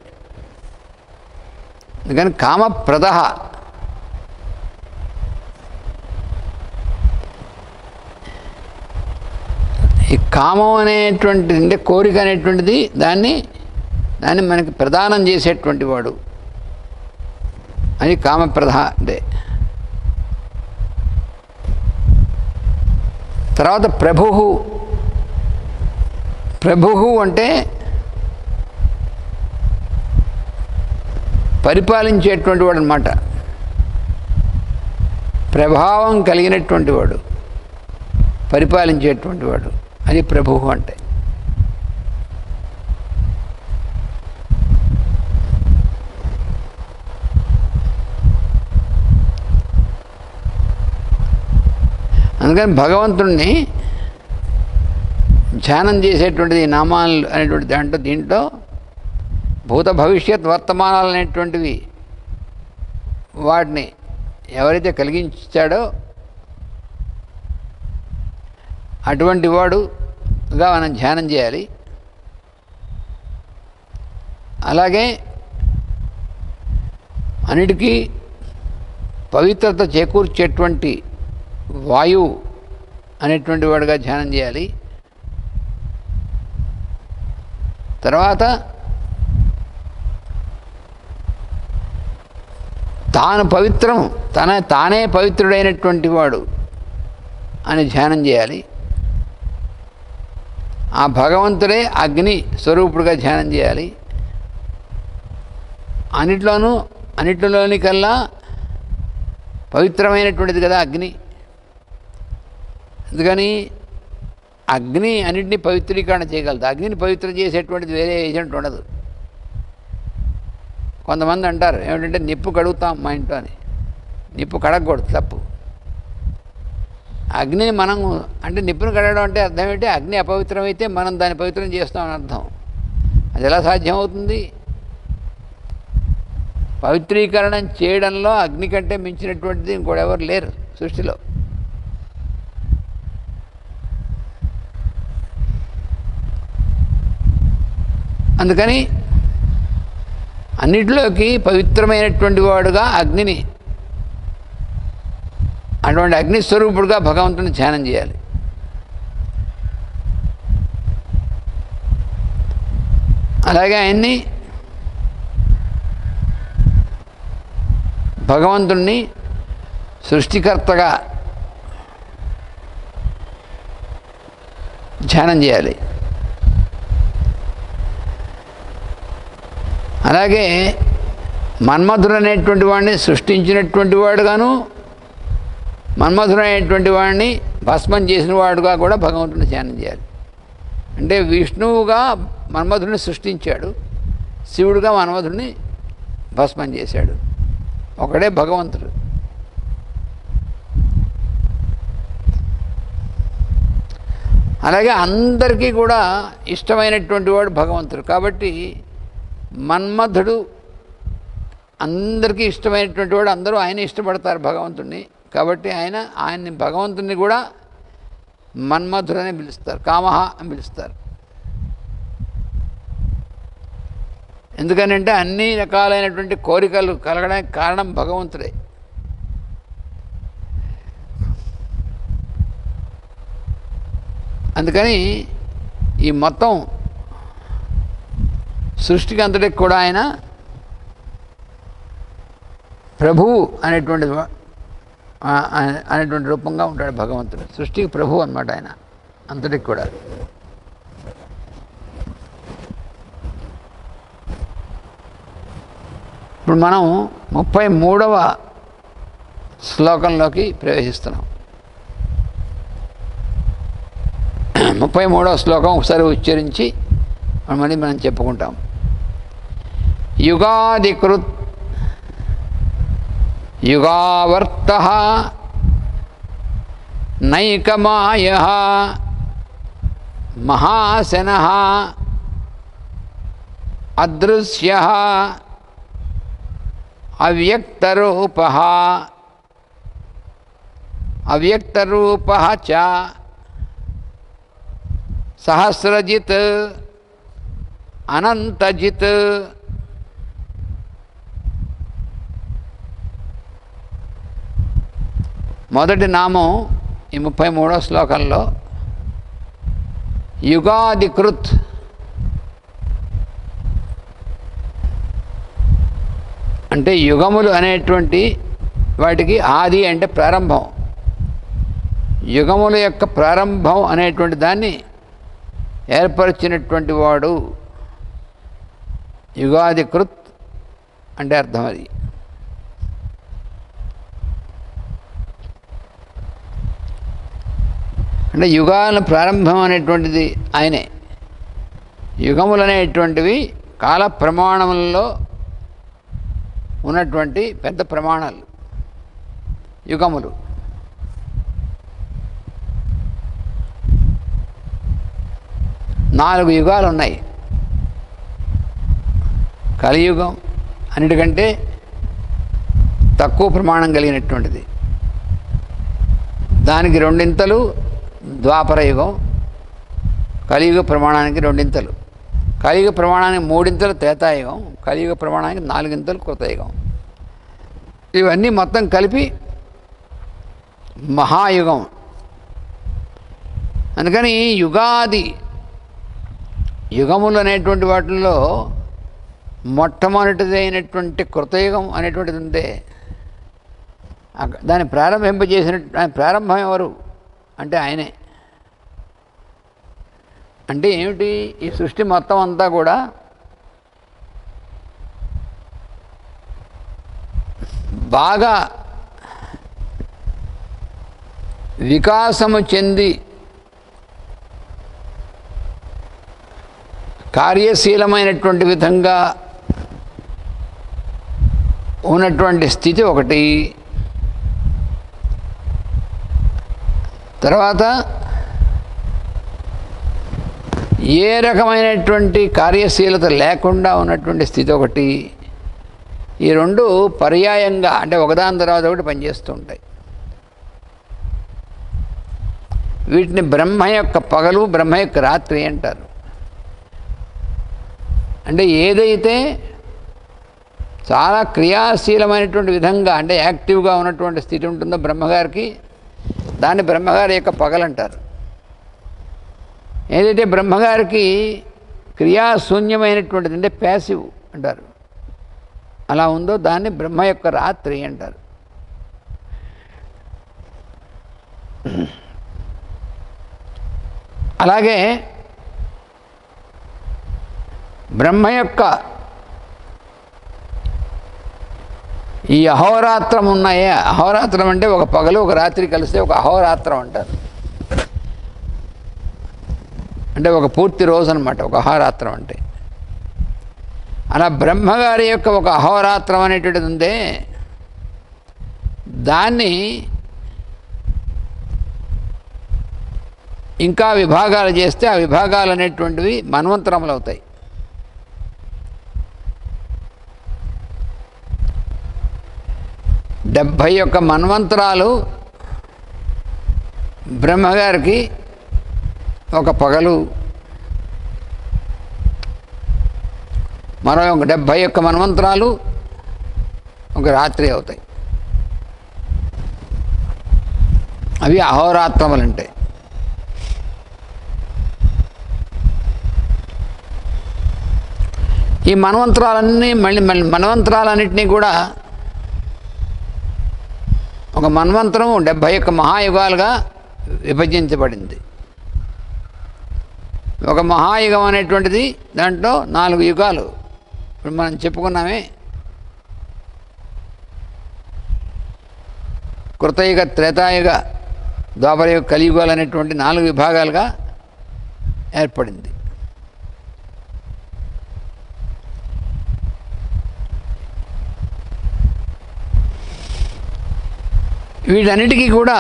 అందుకని కామప్రద. ఈ కామం అనేటువంటి అంటే కోరిక అనేటువంటిది దాన్ని దాన్ని మనకి ప్రదానం చేసేటువంటి వాడు అని కామప్రద అంటే. తర్వాత ప్రభు ప్రభు అంటే పరిపాలించేటువంటి వాడు అనమాట ప్రభావం కలిగినటువంటి వాడు పరిపాలించేటువంటి వాడు. అది ప్రభువు అంటే. అందుకని భగవంతుణ్ణి ధ్యానం చేసేటువంటిది నామాలు అనేటువంటి దాంట్లో దీంట్లో భూత భవిష్యత్ వర్తమానాలు అనేటువంటివి వాటిని ఎవరైతే కలిగించాడో అటువంటి వాడుగా మనం ధ్యానం చేయాలి. అలాగే అన్నిటికీ పవిత్రత చేకూర్చేటువంటి వాయువు అనేటువంటి వాడుగా ధ్యానం చేయాలి. తర్వాత తాను పవిత్రం తన తానే పవిత్రుడైనటువంటి వాడు అని ధ్యానం చేయాలి. ఆ భగవంతుడే అగ్ని స్వరూపుడుగా ధ్యానం చేయాలి. అన్నిట్లోనూ అన్నిటిలోని కల్లా పవిత్రమైనటువంటిది కదా అగ్ని. అందుకని అగ్ని అన్నింటినీ పవిత్రీకరణ చేయగలదు. అగ్నిని పవిత్రం చేసేటువంటిది వేరే ఏజెంట్ ఉండదు. కొంతమంది అంటారు ఏమిటంటే నిప్పు కడుగుతాం మా ఇంట్లో అని. నిప్పు కడగకూడదు తప్పు. అగ్నిని మనం అంటే నిప్పును కడగడం అంటే అర్థం ఏంటి? అగ్ని అపవిత్రమైతే మనం దాన్ని పవిత్రం చేస్తామని అర్థం. అది ఎలా సాధ్యం అవుతుంది పవిత్రీకరణం చేయడంలో అగ్ని కంటే మించినటువంటిది ఇంకోడెవరు లేరు సృష్టిలో. అందుకని అన్నిటిలోకి పవిత్రమైనటువంటి వాడుగా అగ్నిని అటువంటి అగ్నిస్వరూపుడుగా భగవంతుని ధ్యానం చేయాలి. అలాగే ఆయన్ని భగవంతుణ్ణి సృష్టికర్తగా ధ్యానం చేయాలి. అలాగే మన్మధుడు అనేటువంటి వాడిని సృష్టించినటువంటి వాడుగాను మన్మధుడు అనేటువంటి వాడిని భస్మం చేసిన వాడుగా కూడా భగవంతుని ధ్యానం చేయాలి. అంటే విష్ణువుగా మన్మధుడిని సృష్టించాడు శివుడుగా మన్మధుడిని భస్మం చేశాడు. ఒకడే భగవంతుడు. అలాగే అందరికీ కూడా ఇష్టమైనటువంటి వాడు భగవంతుడు. కాబట్టి మన్మధుడు అందరికీ ఇష్టమైనటువంటి వాడు అందరూ ఆయన ఇష్టపడతారు భగవంతుడిని కాబట్టి ఆయన ఆయన్ని భగవంతుడిని కూడా మన్మధుడు అని పిలుస్తారు కామహ అని పిలుస్తారు. ఎందుకనంటే అన్ని రకాలైనటువంటి కోరికలు కలగడానికి కారణం భగవంతుడే. అందుకని ఈ మొత్తం సృష్టికి అంతటికి కూడా ఆయన ప్రభువు అనేటువంటి అనేటువంటి రూపంగా ఉంటాడు భగవంతుడు. సృష్టికి ప్రభు అన్నమాట ఆయన. అంతటికి కూడా. ఇప్పుడు మనం ముప్పై మూడవ శ్లోకంలోకి ప్రవేశిస్తున్నాం. ముప్పై మూడవ శ్లోకం ఒకసారి ఉచ్చరించి మనం మళ్ళీ మనం చెప్పుకుంటాం. యుగాదికృత్ యుగావర్త నైకమాయ మహాశన అదృశ్య అవ్యక్తరూప అవ్యక్తరూప చ సహస్రజిత్ అనంతజిత్ మొదటి నామం ఈ ముప్పై మూడో శ్లోకంలో యుగాదికృత్ అంటే యుగములు అనేటువంటి వాటికి ఆది అంటే ప్రారంభం. యుగముల యొక్క ప్రారంభం అనేటువంటి దాన్ని ఏర్పరిచినటువంటి వాడు యుగాదికృత్ అంటే అర్థం అది. అంటే యుగాల ప్రారంభం అనేటువంటిది ఆయనే. యుగములు అనేటువంటివి కాల ప్రమాణములలో ఉన్నటువంటి పెద్ద ప్రమాణాలు. యుగములు. నాలుగు యుగాలు ఉన్నాయి కలియుగం అన్నిటికంటే తక్కువ ప్రమాణం కలిగినటువంటిది. దానికి రెండింతలు ద్వాపర యుగం కలియుగ ప్రమాణానికి రెండింతలు. కలియుగ ప్రమాణానికి మూడింతలు త్రేతాయుగం కలియుగ ప్రమాణానికి నాలుగింతలు కృతయుగం ఇవన్నీ మొత్తం కలిపి మహాయుగం. అందుకని యుగాది యుగములు అనేటువంటి వాటిల్లో మొట్టమొదటిది అయినటువంటి కృతయుగం అనేటువంటిది ఉందే. దాన్ని ప్రారంభింపజేసిన ఆయన ప్రారంభం ఎవరు? అంటే ఆయనే. అంటే ఏమిటి? ఈ సృష్టి మొత్తం అంతా కూడా బాగా వికాసము చెంది కార్యశీలమైనటువంటి విధంగా ఉన్నటువంటి స్థితి ఒకటి. తర్వాత ఏ రకమైనటువంటి కార్యశీలత లేకుండా ఉన్నటువంటి స్థితి ఒకటి ఈ రెండు పర్యాయంగా అంటే ఒకదాని తర్వాత ఒకటి పనిచేస్తూ ఉంటాయి. వీటిని బ్రహ్మ యొక్క పగలు బ్రహ్మ యొక్క రాత్రి అంటారు. అంటే ఏదైతే చాలా క్రియాశీలమైనటువంటి విధంగా అంటే యాక్టివ్గా ఉన్నటువంటి స్థితి ఉంటుందో బ్రహ్మగారికి దాన్ని బ్రహ్మగారి యొక్క పగలంటారు. ఏదైతే బ్రహ్మగారికి క్రియాశూన్యమైనటువంటిది అంటే ప్యాసివ్ అంటారు. అలా ఉందో దాన్ని బ్రహ్మ యొక్క రాత్రి అంటారు. అలాగే బ్రహ్మ యొక్క ఈ అహోరాత్రం ఉన్నాయే అహోరాత్రం అంటే ఒక పగలు ఒక రాత్రి కలిస్తే ఒక అహోరాత్రం అంటారు. అంటే ఒక పూర్తి రోజు అనమాట ఒక అహోరాత్రం అంటే. అలా బ్రహ్మగారి యొక్క ఒక అహోరాత్రం అనేటువంటిది ఉందే దాన్ని ఇంకా విభాగాలు చేస్తే ఆ విభాగాలు అనేటువంటివి మన్వంతరములు అవుతాయి డెబ్భై ఒక్క మన్వంతరాలు బ్రహ్మగారికి ఒక పగలు. మరో ఒక డెబ్భై ఒక్క మన్వంతరాలు ఒక రాత్రి అవుతాయి. అవి అహోరాత్రములు అంటే ఈ మన్వంతరాలన్నీ మళ్ళీ మళ్ళీ మన్వంతరాలన్నింటినీ కూడా ఒక మన్వంతరం డెబ్భై ఒక్క మహాయుగాలుగా విభజించబడింది. ఒక మహాయుగం అనేటువంటిది దాంట్లో నాలుగు యుగాలు. ఇప్పుడు మనం చెప్పుకున్నామే. కృతయుగ త్రేతాయుగ ద్వాపరయుగ కలియుగాలు అనేటువంటి నాలుగు విభాగాలుగా ఏర్పడింది. వీటన్నిటికీ కూడా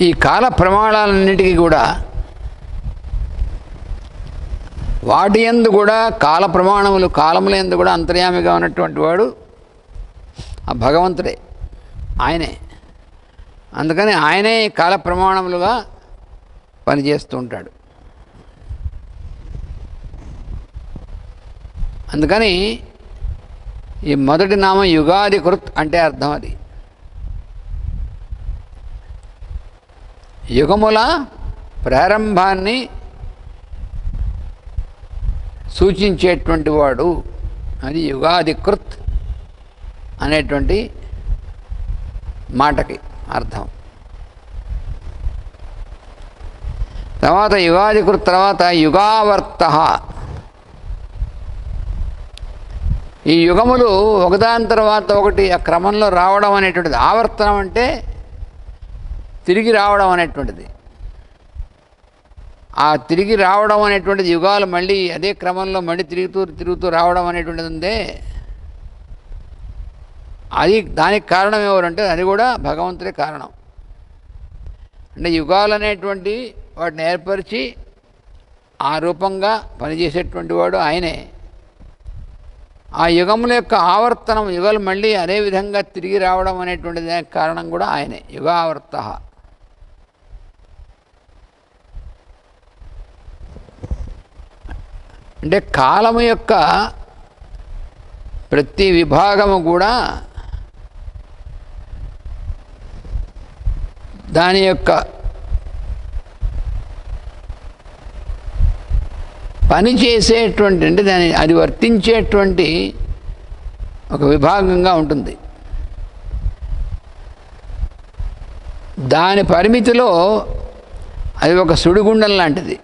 ఈ కాల ప్రమాణాలన్నిటికీ కూడా వాటి ఎందు కూడా కాల ప్రమాణములు కాలముల ఎందు కూడా అంతర్యామిగా ఉన్నటువంటి వాడు ఆ భగవంతుడే ఆయనే. అందుకని ఆయనే కాల ప్రమాణములుగా పనిచేస్తూ ఉంటాడు. అందుకని ఈ మొదటి నామం యుగాది కృత్ అంటే అర్థం అది. యుగముల ప్రారంభాన్ని సూచించేటువంటి వాడు అది యుగాధికృత్ అనేటువంటి మాటకి అర్థం. తర్వాత యుగాధికృత్ తర్వాత యుగావర్త. ఈ యుగములు ఒకదాని తర్వాత ఒకటి ఆ క్రమంలో రావడం అనేటువంటిది ఆవర్తనం అంటే తిరిగి రావడం అనేటువంటిది. ఆ తిరిగి రావడం అనేటువంటిది యుగాలు మళ్ళీ అదే క్రమంలో మళ్ళీ తిరుగుతూ తిరుగుతూ రావడం అనేటువంటిది ఉందే. అది దానికి కారణం ఎవరంటే అది కూడా భగవంతుడే కారణం. అంటే యుగాలు అనేటువంటి వాటిని ఏర్పరిచి ఆ రూపంగా పనిచేసేటువంటి వాడు ఆయనే. ఆ యుగముల యొక్క ఆవర్తనం యుగాలు మళ్ళీ అదే విధంగా తిరిగి రావడం అనేటువంటి దానికి కారణం కూడా ఆయనే. యుగావర్త. అంటే కాలము యొక్క ప్రతి విభాగము కూడా దాని యొక్క పని చేసేటువంటి అంటే దాని అది వర్తించేటువంటి ఒక విభాగంగా ఉంటుంది. దాని పరిమితిలో అది ఒక సుడిగుండం లాంటిది.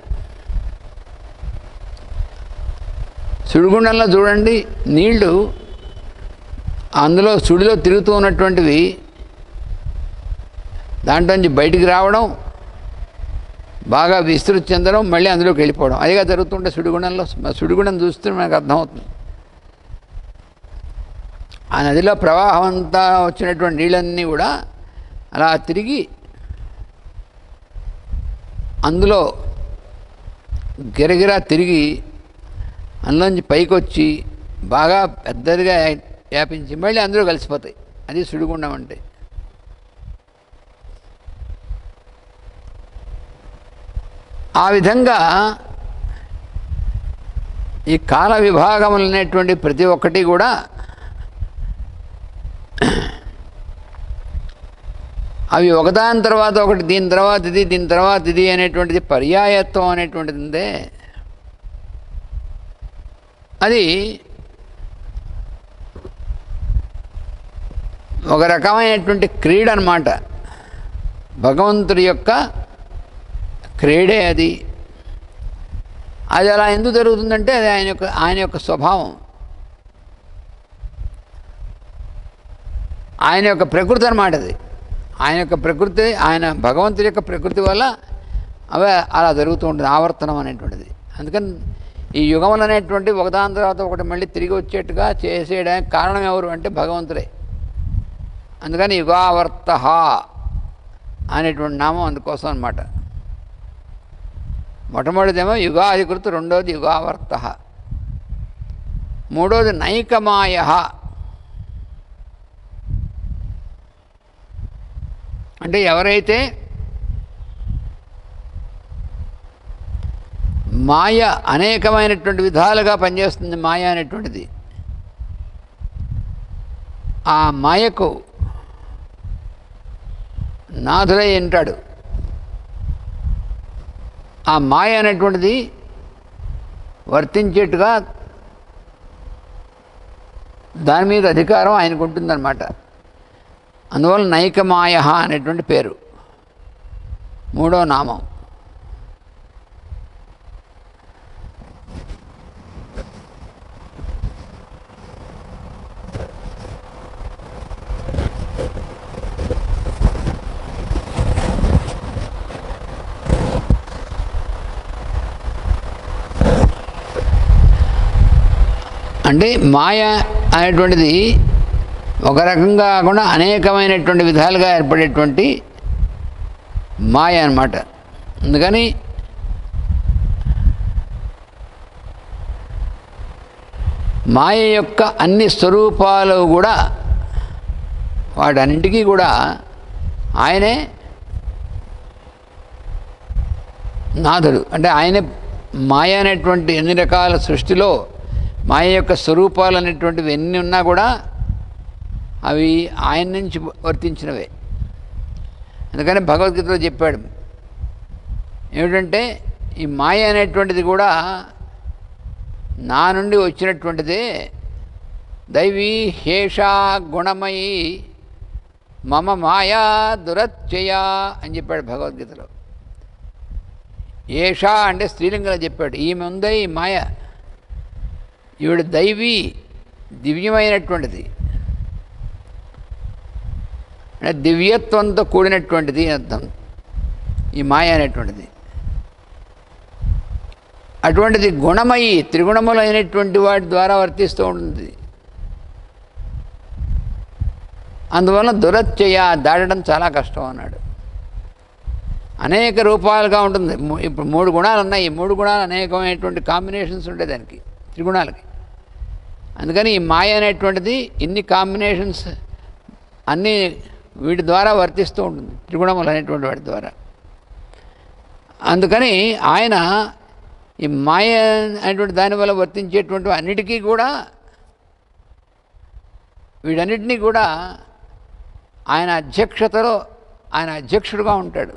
సుడిగుండంలో చూడండి నీళ్ళు అందులో సుడిలో తిరుగుతూ ఉన్నటువంటివి దాంట్లో నుంచి బయటికి రావడం బాగా విస్తృతి చెందడం మళ్ళీ అందులోకి వెళ్ళిపోవడం. అదిగా జరుగుతుంటే సుడిగుండంలో సుడిగుండం చూస్తే మనకు అర్థమవుతుంది. ఆ నదిలో ప్రవాహం అంతా వచ్చినటువంటి నీళ్ళన్నీ కూడా అలా తిరిగి అందులో గిరగిరా తిరిగి అందులోంచి పైకి వచ్చి బాగా పెద్దదిగా వ్యాపించి మళ్ళీ అందరూ కలిసిపోతాయి. అది సుడిగుండం అంటే. ఆ విధంగా ఈ కాల విభాగములు అనేటువంటి ప్రతి ఒక్కటి కూడా అవి ఒకదాని తర్వాత ఒకటి దీని తర్వాత ఇది దీని తర్వాత ఇది అనేటువంటిది పర్యాయత్వం అనేటువంటిది ఉందే. అది ఒక రకమైనటువంటి క్రీడ అన్నమాట. భగవంతుడి యొక్క క్రీడే అది. అది అలా ఎందుకు జరుగుతుందంటే అది ఆయన యొక్క ఆయన యొక్క స్వభావం. ఆయన యొక్క ప్రకృతి అన్నమాట అది. ఆయన యొక్క ప్రకృతి ఆయన భగవంతుడి యొక్క ప్రకృతి వల్ల అవే అలా జరుగుతూ ఉంటుంది ఆవర్తనం అనేటువంటిది. అందుకని ఈ యుగం అనేటువంటి ఒకదాని తర్వాత ఒకటి మళ్ళీ తిరిగి వచ్చేట్టుగా చేసేయడానికి కారణం ఎవరు అంటే భగవంతుడే. అందుకని యుగావర్త అనేటువంటి నామం అందుకోసం అనమాట మొట్టమొదటిదేమో యుగాధికృతి రెండోది యుగావర్త. మూడోది నైకమాయ. అంటే ఎవరైతే మాయ అనేకమైనటువంటి విధాలుగా పనిచేస్తుంది మాయ అనేటువంటిది. ఆ మాయకు నాథుడై ఉంటాడు. ఆ మాయ అనేటువంటిది వర్తించేట్టుగా దాని మీద అధికారం ఆయనకు ఉంటుందన్నమాట. అందువల్ల నైకమాయ అనేటువంటి పేరు. మూడో నామం. అంటే మాయ అనేటువంటిది ఒక రకంగా కాకుండా అనేకమైనటువంటి విధాలుగా ఏర్పడేటువంటి మాయ అన్నమాట. అందుకని మాయ యొక్క అన్ని స్వరూపాలు కూడా వాటన్నింటికీ కూడా ఆయనే నాథుడు. అంటే ఆయనే మాయ అనేటువంటి ఎన్ని రకాల సృష్టిలో మాయ యొక్క స్వరూపాలు అనేటువంటివి ఎన్ని ఉన్నా కూడా అవి ఆయన నుంచి వర్తించినవే. అందుకని భగవద్గీతలో చెప్పాడు. ఏమిటంటే ఈ మాయ అనేటువంటిది కూడా నా నుండి వచ్చినటువంటిదే. దైవీ హేషా గుణమయి మమ మాయా దురత్యయా అని చెప్పాడు భగవద్గీతలో. ఏషా అంటే స్త్రీలింగంలో చెప్పాడు. ఈమె ఉందే ఈ మాయ. ఈవిడ దైవీ దివ్యమైనటువంటిది. అంటే దివ్యత్వంతో కూడినటువంటిది అర్థం. ఈ మాయ అనేటువంటిది. అటువంటిది గుణమయి త్రిగుణములైనటువంటి వాటి ద్వారా వర్తిస్తూ ఉంటుంది. అందువలన దురత్యయ దాటడం చాలా కష్టం అన్నాడు. అనేక రూపాలుగా ఉంటుంది. ఇప్పుడు మూడు గుణాలు ఉన్నాయి మూడు గుణాలు అనేకమైనటువంటి కాంబినేషన్స్ ఉంటాయి దానికి. త్రిగుణాలకి. అందుకని ఈ మాయ అనేటువంటిది ఇన్ని కాంబినేషన్స్ అన్నీ వీటి ద్వారా వర్తిస్తూ ఉంటుంది త్రిగుణములు అనేటువంటి వాటి ద్వారా. అందుకని ఆయన ఈ మాయ అనేటువంటి దానివల్ల వర్తించేటువంటి అన్నిటికీ కూడా వీటన్నిటినీ కూడా ఆయన అధ్యక్షతలో ఆయన అధ్యక్షుడుగా ఉంటాడు.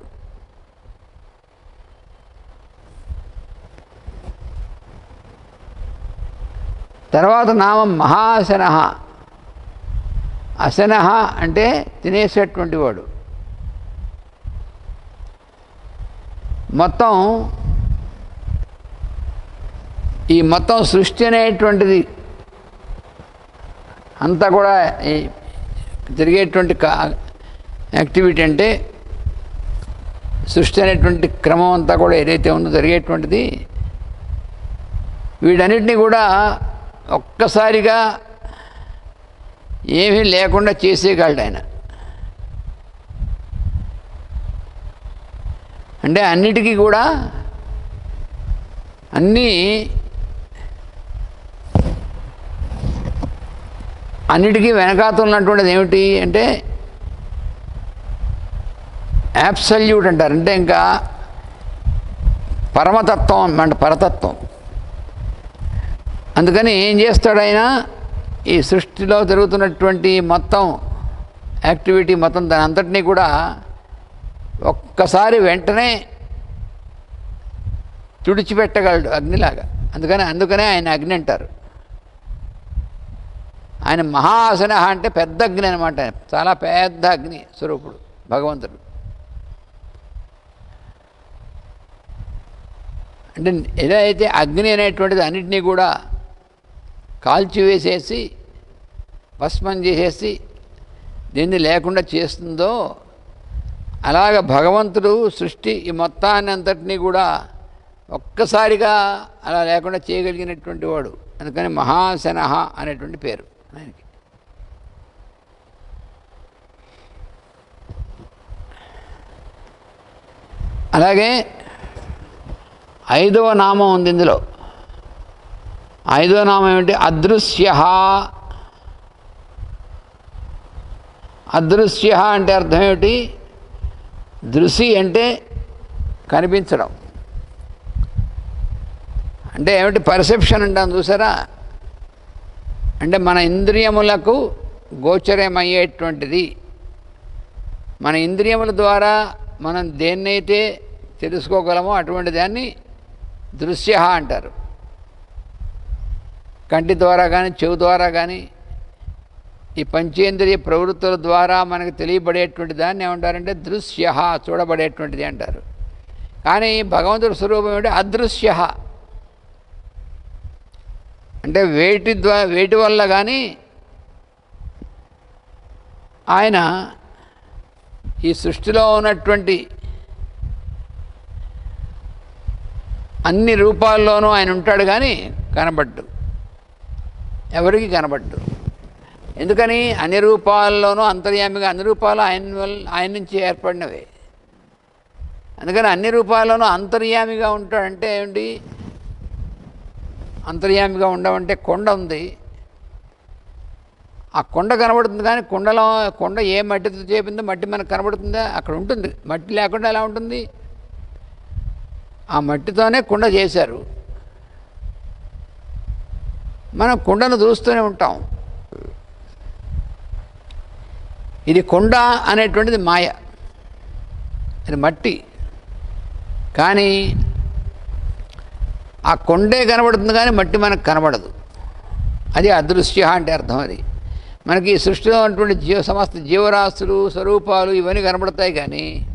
తర్వాత నామం మహాశన అశన అంటే తినేసేటువంటి వాడు. మొత్తం ఈ మొత్తం సృష్టి అనేటువంటిది అంతా కూడా ఈ జరిగేటువంటి కా యాక్టివిటీ అంటే సృష్టి అనేటువంటి క్రమం అంతా కూడా ఏదైతే ఉందో జరిగేటువంటిది వీటన్నిటినీ కూడా ఒక్కసారిగా ఏమీ లేకుండా చేసేయగలడు ఆయన. అంటే అన్నిటికీ కూడా అన్నీ అన్నిటికీ వెనకాతున్నటువంటిది ఏమిటి అంటే యాబ్సల్యూట్ అంటారు. అంటే ఇంకా పరమతత్వం అంటే పరతత్వం. అందుకని ఏం చేస్తాడు ఆయన ఈ సృష్టిలో జరుగుతున్నటువంటి మొత్తం యాక్టివిటీ మొత్తం దాని అంతటినీ కూడా ఒక్కసారి వెంటనే తుడిచిపెట్టగలడు అగ్నిలాగా. అందుకని అందుకనే ఆయన అగ్ని అంటారు. ఆయన మహాసన అంటే పెద్ద అగ్ని అనమాట చాలా పెద్ద అగ్ని స్వరూపుడు భగవంతుడు. అంటే ఏదైతే అగ్ని అనేటువంటిది అన్నింటినీ కూడా కాల్చివేసేసి భస్మం చేసేసి దీన్ని లేకుండా చేస్తుందో అలాగ భగవంతుడు సృష్టి ఈ మొత్తాన్ని అంతటినీ కూడా ఒక్కసారిగా అలా లేకుండా చేయగలిగినటువంటి వాడు. అందుకని మహాశనహ అనేటువంటి పేరు ఆయనకి. అలాగే ఐదవ నామం ఉంది ఇందులో. ఐదో నామం ఏమిటి? అదృశ్య. అదృశ్య అంటే అర్థం ఏమిటి? దృశి అంటే కనిపించడం. అంటే ఏమిటి? పర్సెప్షన్ అంటాం చూసారా? అంటే మన ఇంద్రియములకు గోచరమయ్యేటువంటిది. మన ఇంద్రియముల ద్వారా మనం దేన్నైతే తెలుసుకోగలమో అటువంటి దాన్ని దృశ్య అంటారు. కంటి ద్వారా కానీ చెవు ద్వారా కానీ ఈ పంచేంద్రియ ప్రవృత్తుల ద్వారా మనకు తెలియబడేటువంటి దాన్ని ఏమంటారంటే దృశ్య చూడబడేటువంటిది అంటారు. కానీ భగవంతుడి స్వరూపం ఏమిటి? అదృశ్య. అంటే వేటి ద్వా వేటి వల్ల కానీ ఆయన ఈ సృష్టిలో ఉన్నటువంటి అన్ని రూపాల్లోనూ ఆయన ఉంటాడు కానీ కనబడ్డు. ఎవరికి కనబడ్డు. ఎందుకని? అన్ని రూపాల్లోనూ అంతర్యామిగా అన్ని రూపాలు ఆయన వల్ల ఆయన నుంచి ఏర్పడినవే. అందుకని అన్ని రూపాల్లోనూ అంతర్యామిగా ఉంటాడంటే ఏమిటి అంతర్యామిగా ఉండమంటే కొండ ఉంది. ఆ కొండ కనబడుతుంది కానీ కొండలో కొండ ఏ మట్టితో చేపిందో మట్టి మనకు కనబడుతుందా? అక్కడ ఉంటుంది. మట్టి లేకుండా ఎలా ఉంటుంది? ఆ మట్టితోనే కుండ చేశారు. మనం కుండను చూస్తూనే ఉంటాం. ఇది కొండ అనేటువంటిది మాయ. ఇది మట్టి. కానీ ఆ కొండే కనబడుతుంది కానీ మట్టి మనకు కనబడదు. అది అదృశ్య అంటే అర్థం అది. మనకి ఈ సృష్టిలో ఉన్నటువంటి జీవ సమస్త జీవరాశులు స్వరూపాలు ఇవన్నీ కనబడతాయి కానీ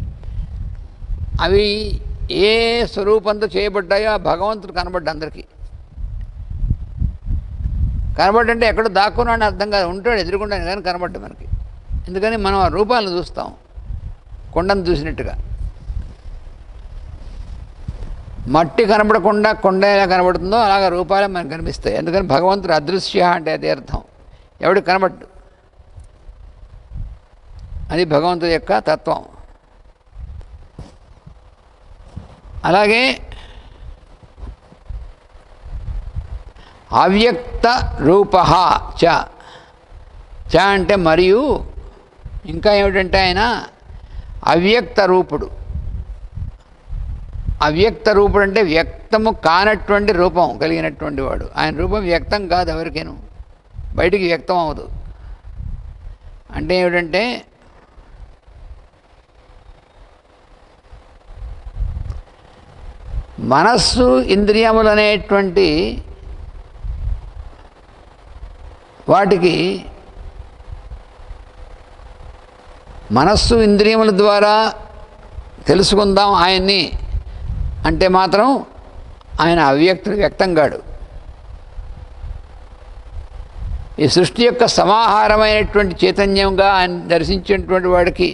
అవి ఏ స్వరూపంతో చేయబడ్డాయో ఆ భగవంతుడు కనబడ్డా అందరికీ. కనబడంటే ఎక్కడ దాక్కున్నాడని అర్థం కాదు. ఉంటాడు ఎదురుకుంటాను కానీ కనబడ్డ మనకి. ఎందుకని మనం ఆ రూపాలను చూస్తాం. కొండను చూసినట్టుగా. మట్టి కనబడకుండా కొండ ఎలా కనబడుతుందో అలాగ రూపాలే మనకు కనిపిస్తాయి. ఎందుకని భగవంతుడు అదృశ్య అంటే అదే అర్థం. ఎవడికి కనబడ్డు? అది భగవంతుడి యొక్క తత్వం. అలాగే అవ్యక్త రూప చ. చ అంటే మరియు ఇంకా ఏమిటంటే ఆయన అవ్యక్త రూపుడు. అవ్యక్త రూపుడు అంటే వ్యక్తము కానటువంటి రూపం కలిగినటువంటి వాడు. ఆయన రూపం వ్యక్తం కాదు ఎవరికేను. బయటికి వ్యక్తం అవ్వదు. అంటే ఏమిటంటే మనస్సు ఇంద్రియములు అనేటువంటి వాటికి మనస్సు ఇంద్రియముల ద్వారా తెలుసుకుందాం ఆయన్ని అంటే మాత్రం ఆయన అవ్యక్తుడు వ్యక్తం కాడు. ఈ సృష్టి యొక్క సమాహారమైనటువంటి చైతన్యంగా ఆయన దర్శించినటువంటి వాడికి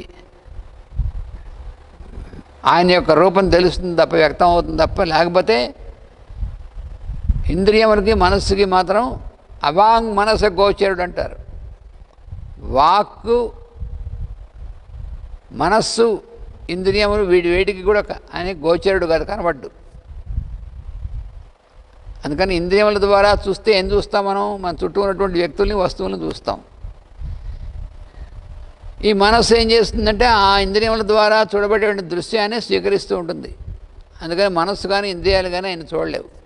ఆయన యొక్క రూపం తెలుస్తుంది తప్ప వ్యక్తం అవుతుంది తప్ప లేకపోతే ఇంద్రియములకి మనస్సుకి మాత్రం అవాంగ్ మనస గోచరుడు అంటారు. వాక్కు మనస్సు ఇంద్రియములు వీడి వేటికి కూడా క- ఆయన గోచరుడు కాదు కనబడ్డు. అందుకని ఇంద్రియముల ద్వారా చూస్తే ఏం చూస్తాం మనం? మన చుట్టూ ఉన్నటువంటి వ్యక్తుల్ని వస్తువులను చూస్తాం. ఈ మనస్సు ఏం చేస్తుందంటే ఆ ఇంద్రియముల ద్వారా చూడబడేటువంటి దృశ్యాన్ని స్వీకరిస్తూ ఉంటుంది. అందుకని మనస్సు కానీ ఇంద్రియాలు కానీ ఆయన చూడలేవు.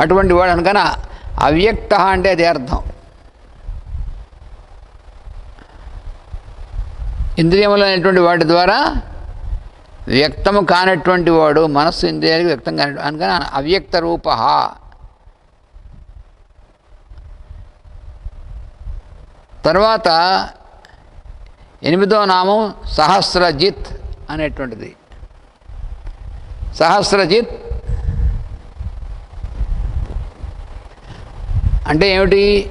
అటువంటి వాడు అనగా అవ్యక్త అంటే అది అర్థం. ఇంద్రియములు అనేటువంటి వాటి ద్వారా వ్యక్తము కానటువంటి వాడు మనస్సు ఇంద్రియాలకు వ్యక్తం కాని అందుకని అవ్యక్త రూప. తర్వాత ఎనిమిదో నామం సహస్రజిత్ అనేటువంటిది. సహస్రజిత్ అంటే ఏమిటి?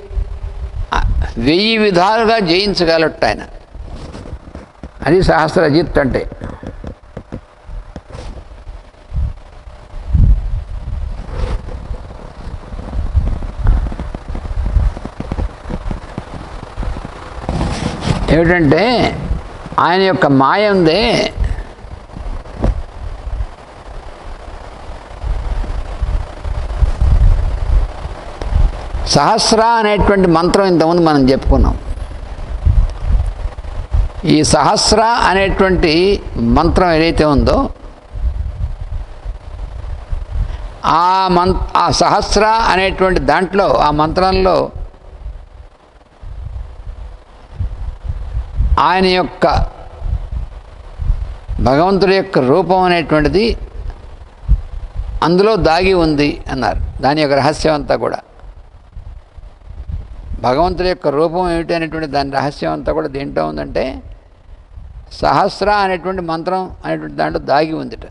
వెయ్యి విధాలుగా జయించగలట ఆయన. అది సహస్రజిత్ అంటే. ఏమిటంటే ఆయన యొక్క మాయ ఉందే సహస్ర అనేటువంటి మంత్రం ఇంతకుముందు మనం చెప్పుకున్నాం. ఈ సహస్ర అనేటువంటి మంత్రం ఏదైతే ఉందో ఆ మం ఆ సహస్ర అనేటువంటి దాంట్లో ఆ మంత్రంలో ఆయన యొక్క భగవంతుడి యొక్క రూపం అనేటువంటిది అందులో దాగి ఉంది అన్నారు. దాని యొక్క రహస్యం అంతా కూడా. భగవంతుడి యొక్క రూపం ఏమిటి అనేటువంటి దాని రహస్యం అంతా కూడా దేంట్లో ఉందంటే సహస్ర అనేటువంటి మంత్రం అనేటువంటి దాంట్లో దాగి ఉందిట.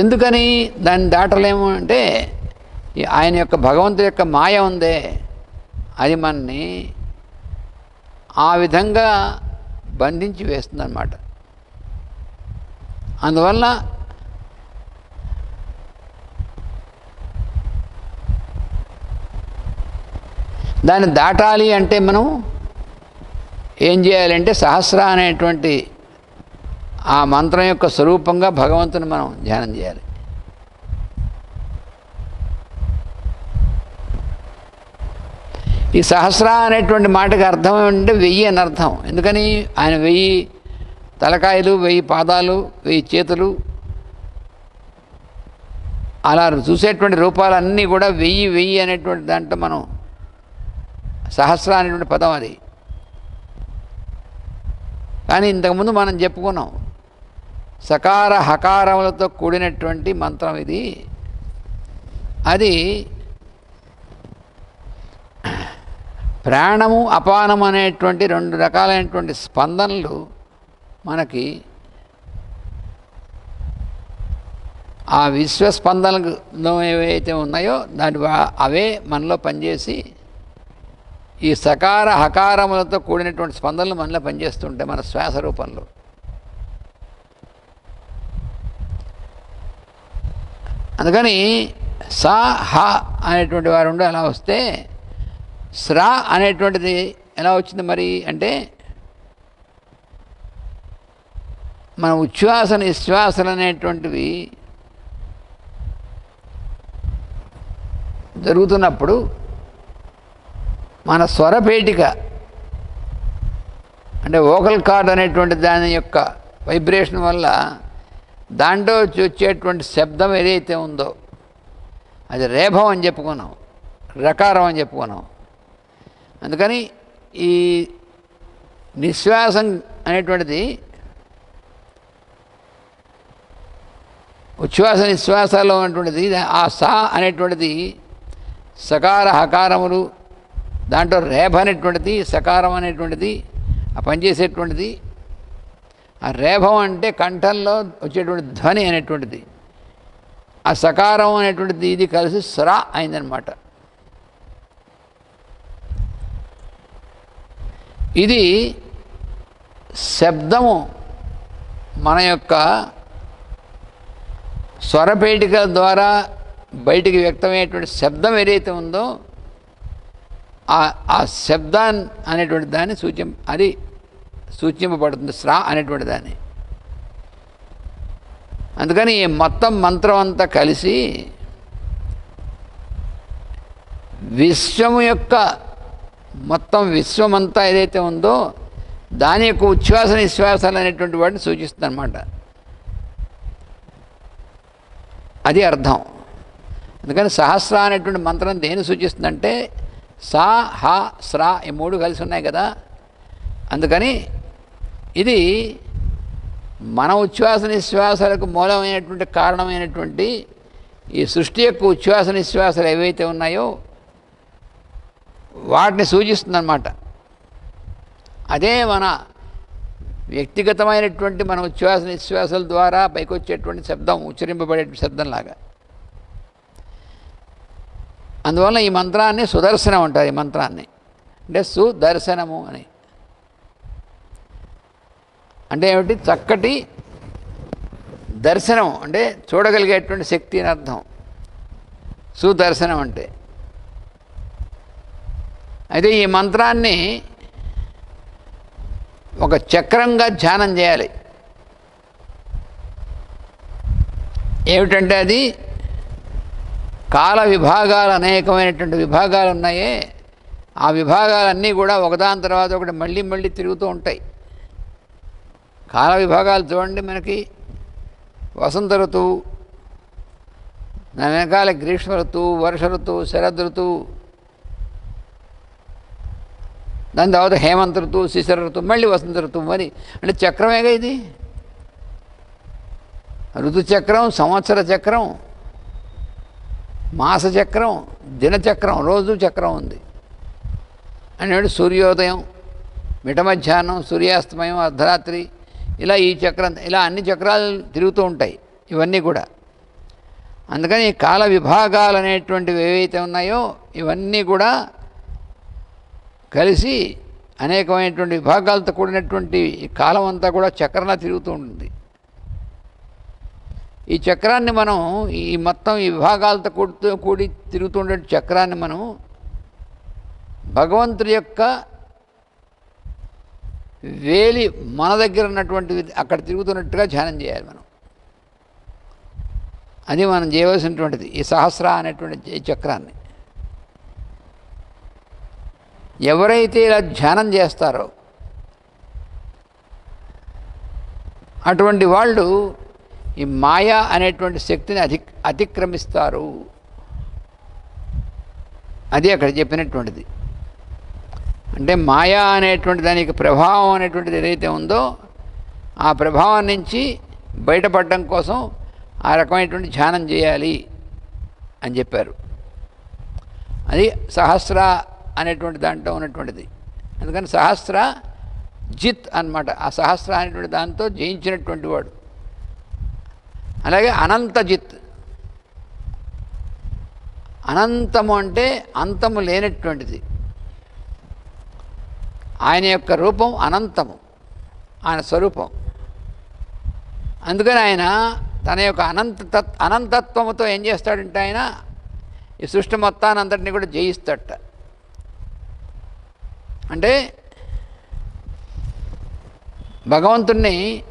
ఎందుకని దాన్ని దాటలేము అంటే ఆయన యొక్క భగవంతుడి యొక్క మాయ ఉందే అది మనని ఆ విధంగా బంధించి వేస్తుందన్నమాట. అందువల్ల దాన్ని దాటాలి అంటే మనం ఏం చేయాలంటే సహస్ర అనేటువంటి ఆ మంత్రం యొక్క స్వరూపంగా భగవంతుని మనం ధ్యానం చేయాలి. ఈ సహస్ర అనేటువంటి మాటకి అర్థం ఏమంటే వెయ్యి అని అర్థం. ఎందుకని? ఆయన వెయ్యి తలకాయలు వెయ్యి పాదాలు వెయ్యి చేతులు అలా చూసేటువంటి రూపాలన్నీ కూడా వెయ్యి వెయ్యి అనేటువంటి దాంట్లో మనం సహస్ర అనేటువంటి పదం అది. కానీ ఇంతకుముందు మనం చెప్పుకున్నాం సకార హకారములతో కూడినటువంటి మంత్రం ఇది. అది ప్రాణము అపానం అనేటువంటి రెండు రకాలైనటువంటి స్పందనలు మనకి ఆ విశ్వస్పందనలు ఏవైతే ఉన్నాయో దాని అవే మనలో పనిచేసి ఈ సకార హకారములతో కూడినటువంటి స్పందనలు మనలో పనిచేస్తుంటాయి మన శ్వాస రూపంలో. అందుకని సా హ అనేటువంటి వారు ఉండి అలా వస్తే స్రా అనేటువంటిది ఎలా వచ్చింది మరి అంటే మన ఉచ్ఛ్వాస నిశ్వాసలు అనేటువంటివి జరుగుతున్నప్పుడు మన స్వరపేటిక. అంటే వోకల్ కార్డ్ అనేటువంటి దాని యొక్క వైబ్రేషన్ వల్ల దాంట్లో వచ్చేటువంటి శబ్దం ఏదైతే ఉందో అది రేభం అని చెప్పుకున్నాం రకారం అని చెప్పుకున్నాం. అందుకని ఈ నిశ్వాసం అనేటువంటిది ఉచ్ఛ్వాస నిశ్వాసాల్లో ఉన్నటువంటిది ఆ సా అనేటువంటిది సకార హకారములు దాంట్లో రేభ అనేటువంటిది సకారం అనేటువంటిది ఆ పనిచేసేటువంటిది ఆ రేభం అంటే కంఠంలో వచ్చేటువంటి ధ్వని అనేటువంటిది. ఆ సకారం అనేటువంటిది ఇది కలిసి స్రా అయిందనమాట ఇది శబ్దము మన యొక్క స్వరపేటికల ద్వారా బయటికి వ్యక్తమయ్యేటువంటి శబ్దం ఏదైతే ఉందో ఆ ఆ శబ్దాన్ అనేటువంటి దాన్ని సూచిం అది సూచింపబడుతుంది స్రా అనేటువంటి దాన్ని. అందుకని ఈ మొత్తం మంత్రం అంతా కలిసి విశ్వము యొక్క మొత్తం విశ్వమంతా ఏదైతే ఉందో దాని యొక్క ఉచ్ఛ్వాస నిశ్వాసాలు అనేటువంటి వాటిని సూచిస్తుంది అనమాట అది అర్థం. అందుకని సహస్ర అనేటువంటి మంత్రం దేని సూచిస్తుందంటే సా హ స్రా ఈ మూడు కలిసి ఉన్నాయి కదా. అందుకని ఇది మన ఉచ్ఛ్వాస నిశ్వాసాలకు మూలమైనటువంటి కారణమైనటువంటి ఈ సృష్టి యొక్క ఉచ్ఛ్వాస నిశ్వాసాలు ఏవైతే ఉన్నాయో వాటిని సూచిస్తుందన్నమాట. అదే మన వ్యక్తిగతమైనటువంటి మన ఉచ్ఛ్వాస నిశ్వాసాల ద్వారా పైకొచ్చేటువంటి శబ్దం ఉచ్చరింపబడే శబ్దంలాగా. అందువల్ల ఈ మంత్రాన్ని సుదర్శనం అంటారు ఈ మంత్రాన్ని. అంటే సుదర్శనము అని. అంటే ఏమిటి? చక్కటి దర్శనం అంటే చూడగలిగేటువంటి శక్తి అని అర్థం. సుదర్శనం అంటే. అయితే ఈ మంత్రాన్ని ఒక చక్రంగా ధ్యానం చేయాలి. ఏమిటంటే అది కాల విభాగాలు అనేకమైనటువంటి విభాగాలు ఉన్నాయే. ఆ విభాగాలన్నీ కూడా ఒకదాని తర్వాత ఒకటి మళ్ళీ మళ్ళీ తిరుగుతూ ఉంటాయి. కాల విభాగాలు చూడండి మనకి. వసంత ఋతువు దాని వెనకాల గ్రీష్మ ఋతువు వర్ష ఋతువు శరద్ ఋతువు దాని తర్వాత హేమంత ఋతువు శిశర ఋతువు మళ్ళీ వసంత ఋతువు మరి. అంటే చక్రమేగా ఇది? ఋతుచక్రం సంవత్సర చక్రం మాసచక్రం దినచక్రం రోజు చక్రం ఉంది. అనేవాడు సూర్యోదయం మిట మధ్యాహ్నం సూర్యాస్తమయం అర్ధరాత్రి ఇలా ఈ చక్రం ఇలా అన్ని చక్రాలు తిరుగుతూ ఉంటాయి ఇవన్నీ కూడా. అందుకని కాల విభాగాలు అనేటువంటివి ఏవైతే ఉన్నాయో ఇవన్నీ కూడా కలిసి అనేకమైనటువంటి విభాగాలతో కూడినటువంటి ఈ కాలం అంతా కూడా చక్రంలా తిరుగుతూ ఉంటుంది. ఈ చక్రాన్ని మనం ఈ మొత్తం ఈ విభాగాలతో కూడుతూ కూడి తిరుగుతుండే చక్రాన్ని మనం భగవంతుడి యొక్క వేలి మన దగ్గర ఉన్నటువంటి అక్కడ తిరుగుతున్నట్టుగా ధ్యానం చేయాలి మనం. అది మనం చేయవలసినటువంటిది ఈ సహస్ర అనేటువంటి ఈ చక్రాన్ని. ఎవరైతే ఇలా ధ్యానం చేస్తారో అటువంటి వాళ్ళు ఈ మాయా అనేటువంటి శక్తిని అధి అతిక్రమిస్తారు. అది అక్కడ చెప్పినటువంటిది. అంటే మాయా అనేటువంటి దానికి ప్రభావం అనేటువంటిది ఏదైతే ఉందో ఆ ప్రభావం నుంచి బయటపడడం కోసం ఆ రకమైనటువంటి ధ్యానం చేయాలి అని చెప్పారు. అది సహస్ర అనేటువంటి దాంట్లో ఉన్నటువంటిది. అందుకని సహస్ర జిత్ అన్నమాట. ఆ సహస్ర అనేటువంటి దాంతో జయించినటువంటి వాడు. అలాగే అనంత జిత్. అనంతము అంటే అంతము లేనటువంటిది. ఆయన యొక్క రూపం అనంతము. ఆయన స్వరూపం. అందుకని ఆయన తన యొక్క అనంత తత్ అనంతత్వముతో ఏం చేస్తాడంటే ఆయన ఈ సృష్టి మొత్తాన్ని అందరినీ కూడా జయిస్తాడట. అంటే భగవంతుణ్ణి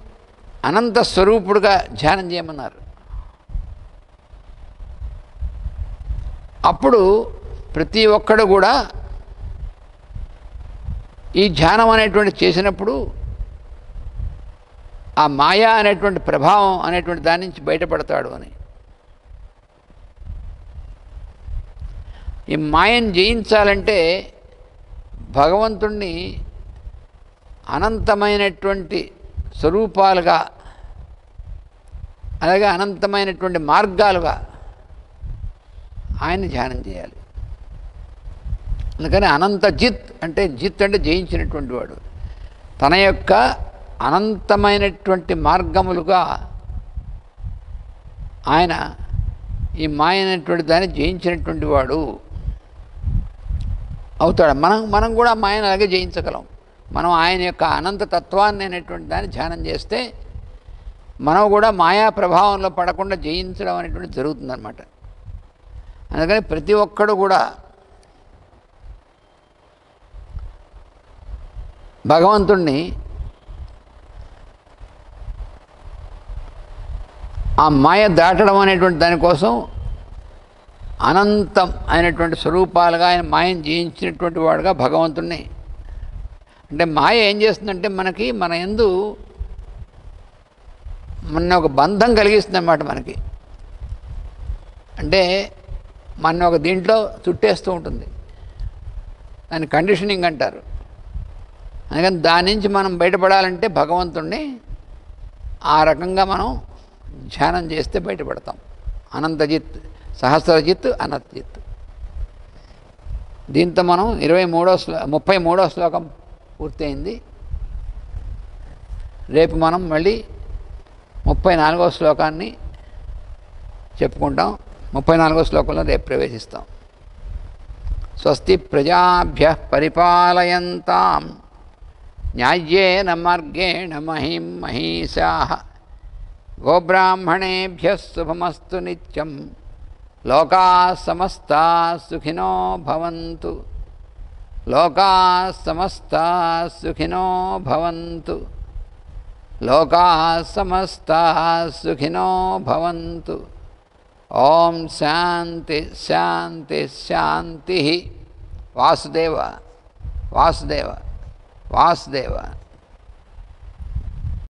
అనంత స్వరూపుడుగా ధ్యానం చేయమన్నారు. అప్పుడు ప్రతి ఒక్కడు కూడా ఈ ధ్యానం అనేటువంటి చేసినప్పుడు ఆ మాయా అనేటువంటి ప్రభావం అనేటువంటి దాని నుంచి బయటపడతాడు అని. ఈ మాయను జయించాలంటే భగవంతుణ్ణి అనంతమైనటువంటి స్వరూపాలుగా అలాగే అనంతమైనటువంటి మార్గాలుగా ఆయన ధ్యానం చేయాలి. అందుకని అనంత జిత్ అంటే జిత్ అంటే జయించినటువంటి వాడు. తన యొక్క అనంతమైనటువంటి మార్గములుగా ఆయన ఈ మాయనటువంటి దాన్ని జయించినటువంటి వాడు అవుతాడు. మనం మనం కూడా మాయను అలాగే జయించగలం. మనం ఆయన యొక్క అనంత తత్వాన్ని అనేటువంటి దాన్ని ధ్యానం చేస్తే మనం కూడా మాయా ప్రభావంలో పడకుండా జయించడం అనేటువంటి జరుగుతుందన్నమాట. అందుకని ప్రతి ఒక్కడు కూడా భగవంతుణ్ణి ఆ మాయ దాటడం అనేటువంటి దానికోసం అనంతం అయినటువంటి స్వరూపాలుగా ఆయన మాయను జయించినటువంటి వాడుగా భగవంతుణ్ణి అంటే మాయ ఏం చేస్తుందంటే మనకి మన ఎందు మన ఒక బంధం కలిగిస్తుంది అన్నమాట మనకి. అంటే మన ఒక దీంట్లో చుట్టేస్తూ ఉంటుంది. దాన్ని కండిషనింగ్ అంటారు. అందుకని దాని నుంచి మనం బయటపడాలంటే భగవంతుణ్ణి ఆ రకంగా మనం ధ్యానం చేస్తే బయటపడతాం. అనంతజిత్ సహస్రజిత్ అనంతజిత్ దీంతో మనం ఇరవై మూడో శ్లో ముప్పై మూడో శ్లోకం పూర్తయింది. రేపు మనం మళ్ళీ ముప్పై నాలుగో శ్లోకాన్ని చెప్పుకుంటాం. ముప్పై నాలుగో శ్లోకంలో రేపు ప్రవేశిస్తాం. స్వస్తి ప్రజాభ్య పరిపాలయంతాం. న్యాయ్యేన మార్గేణ మహిం మహిషా గోబ్రాహ్మణేభ్య శుభమస్తు నిత్యం. లోకా సమస్తా సుఖినో భవంతు. లోకా సమస్తా సుఖినో భవంతు లోకా సమస్తా సుఖినో భవంతు ఓం శాంతి శాంతి శాంతి వాసుదేవ వాసుదేవ వాసుదేవ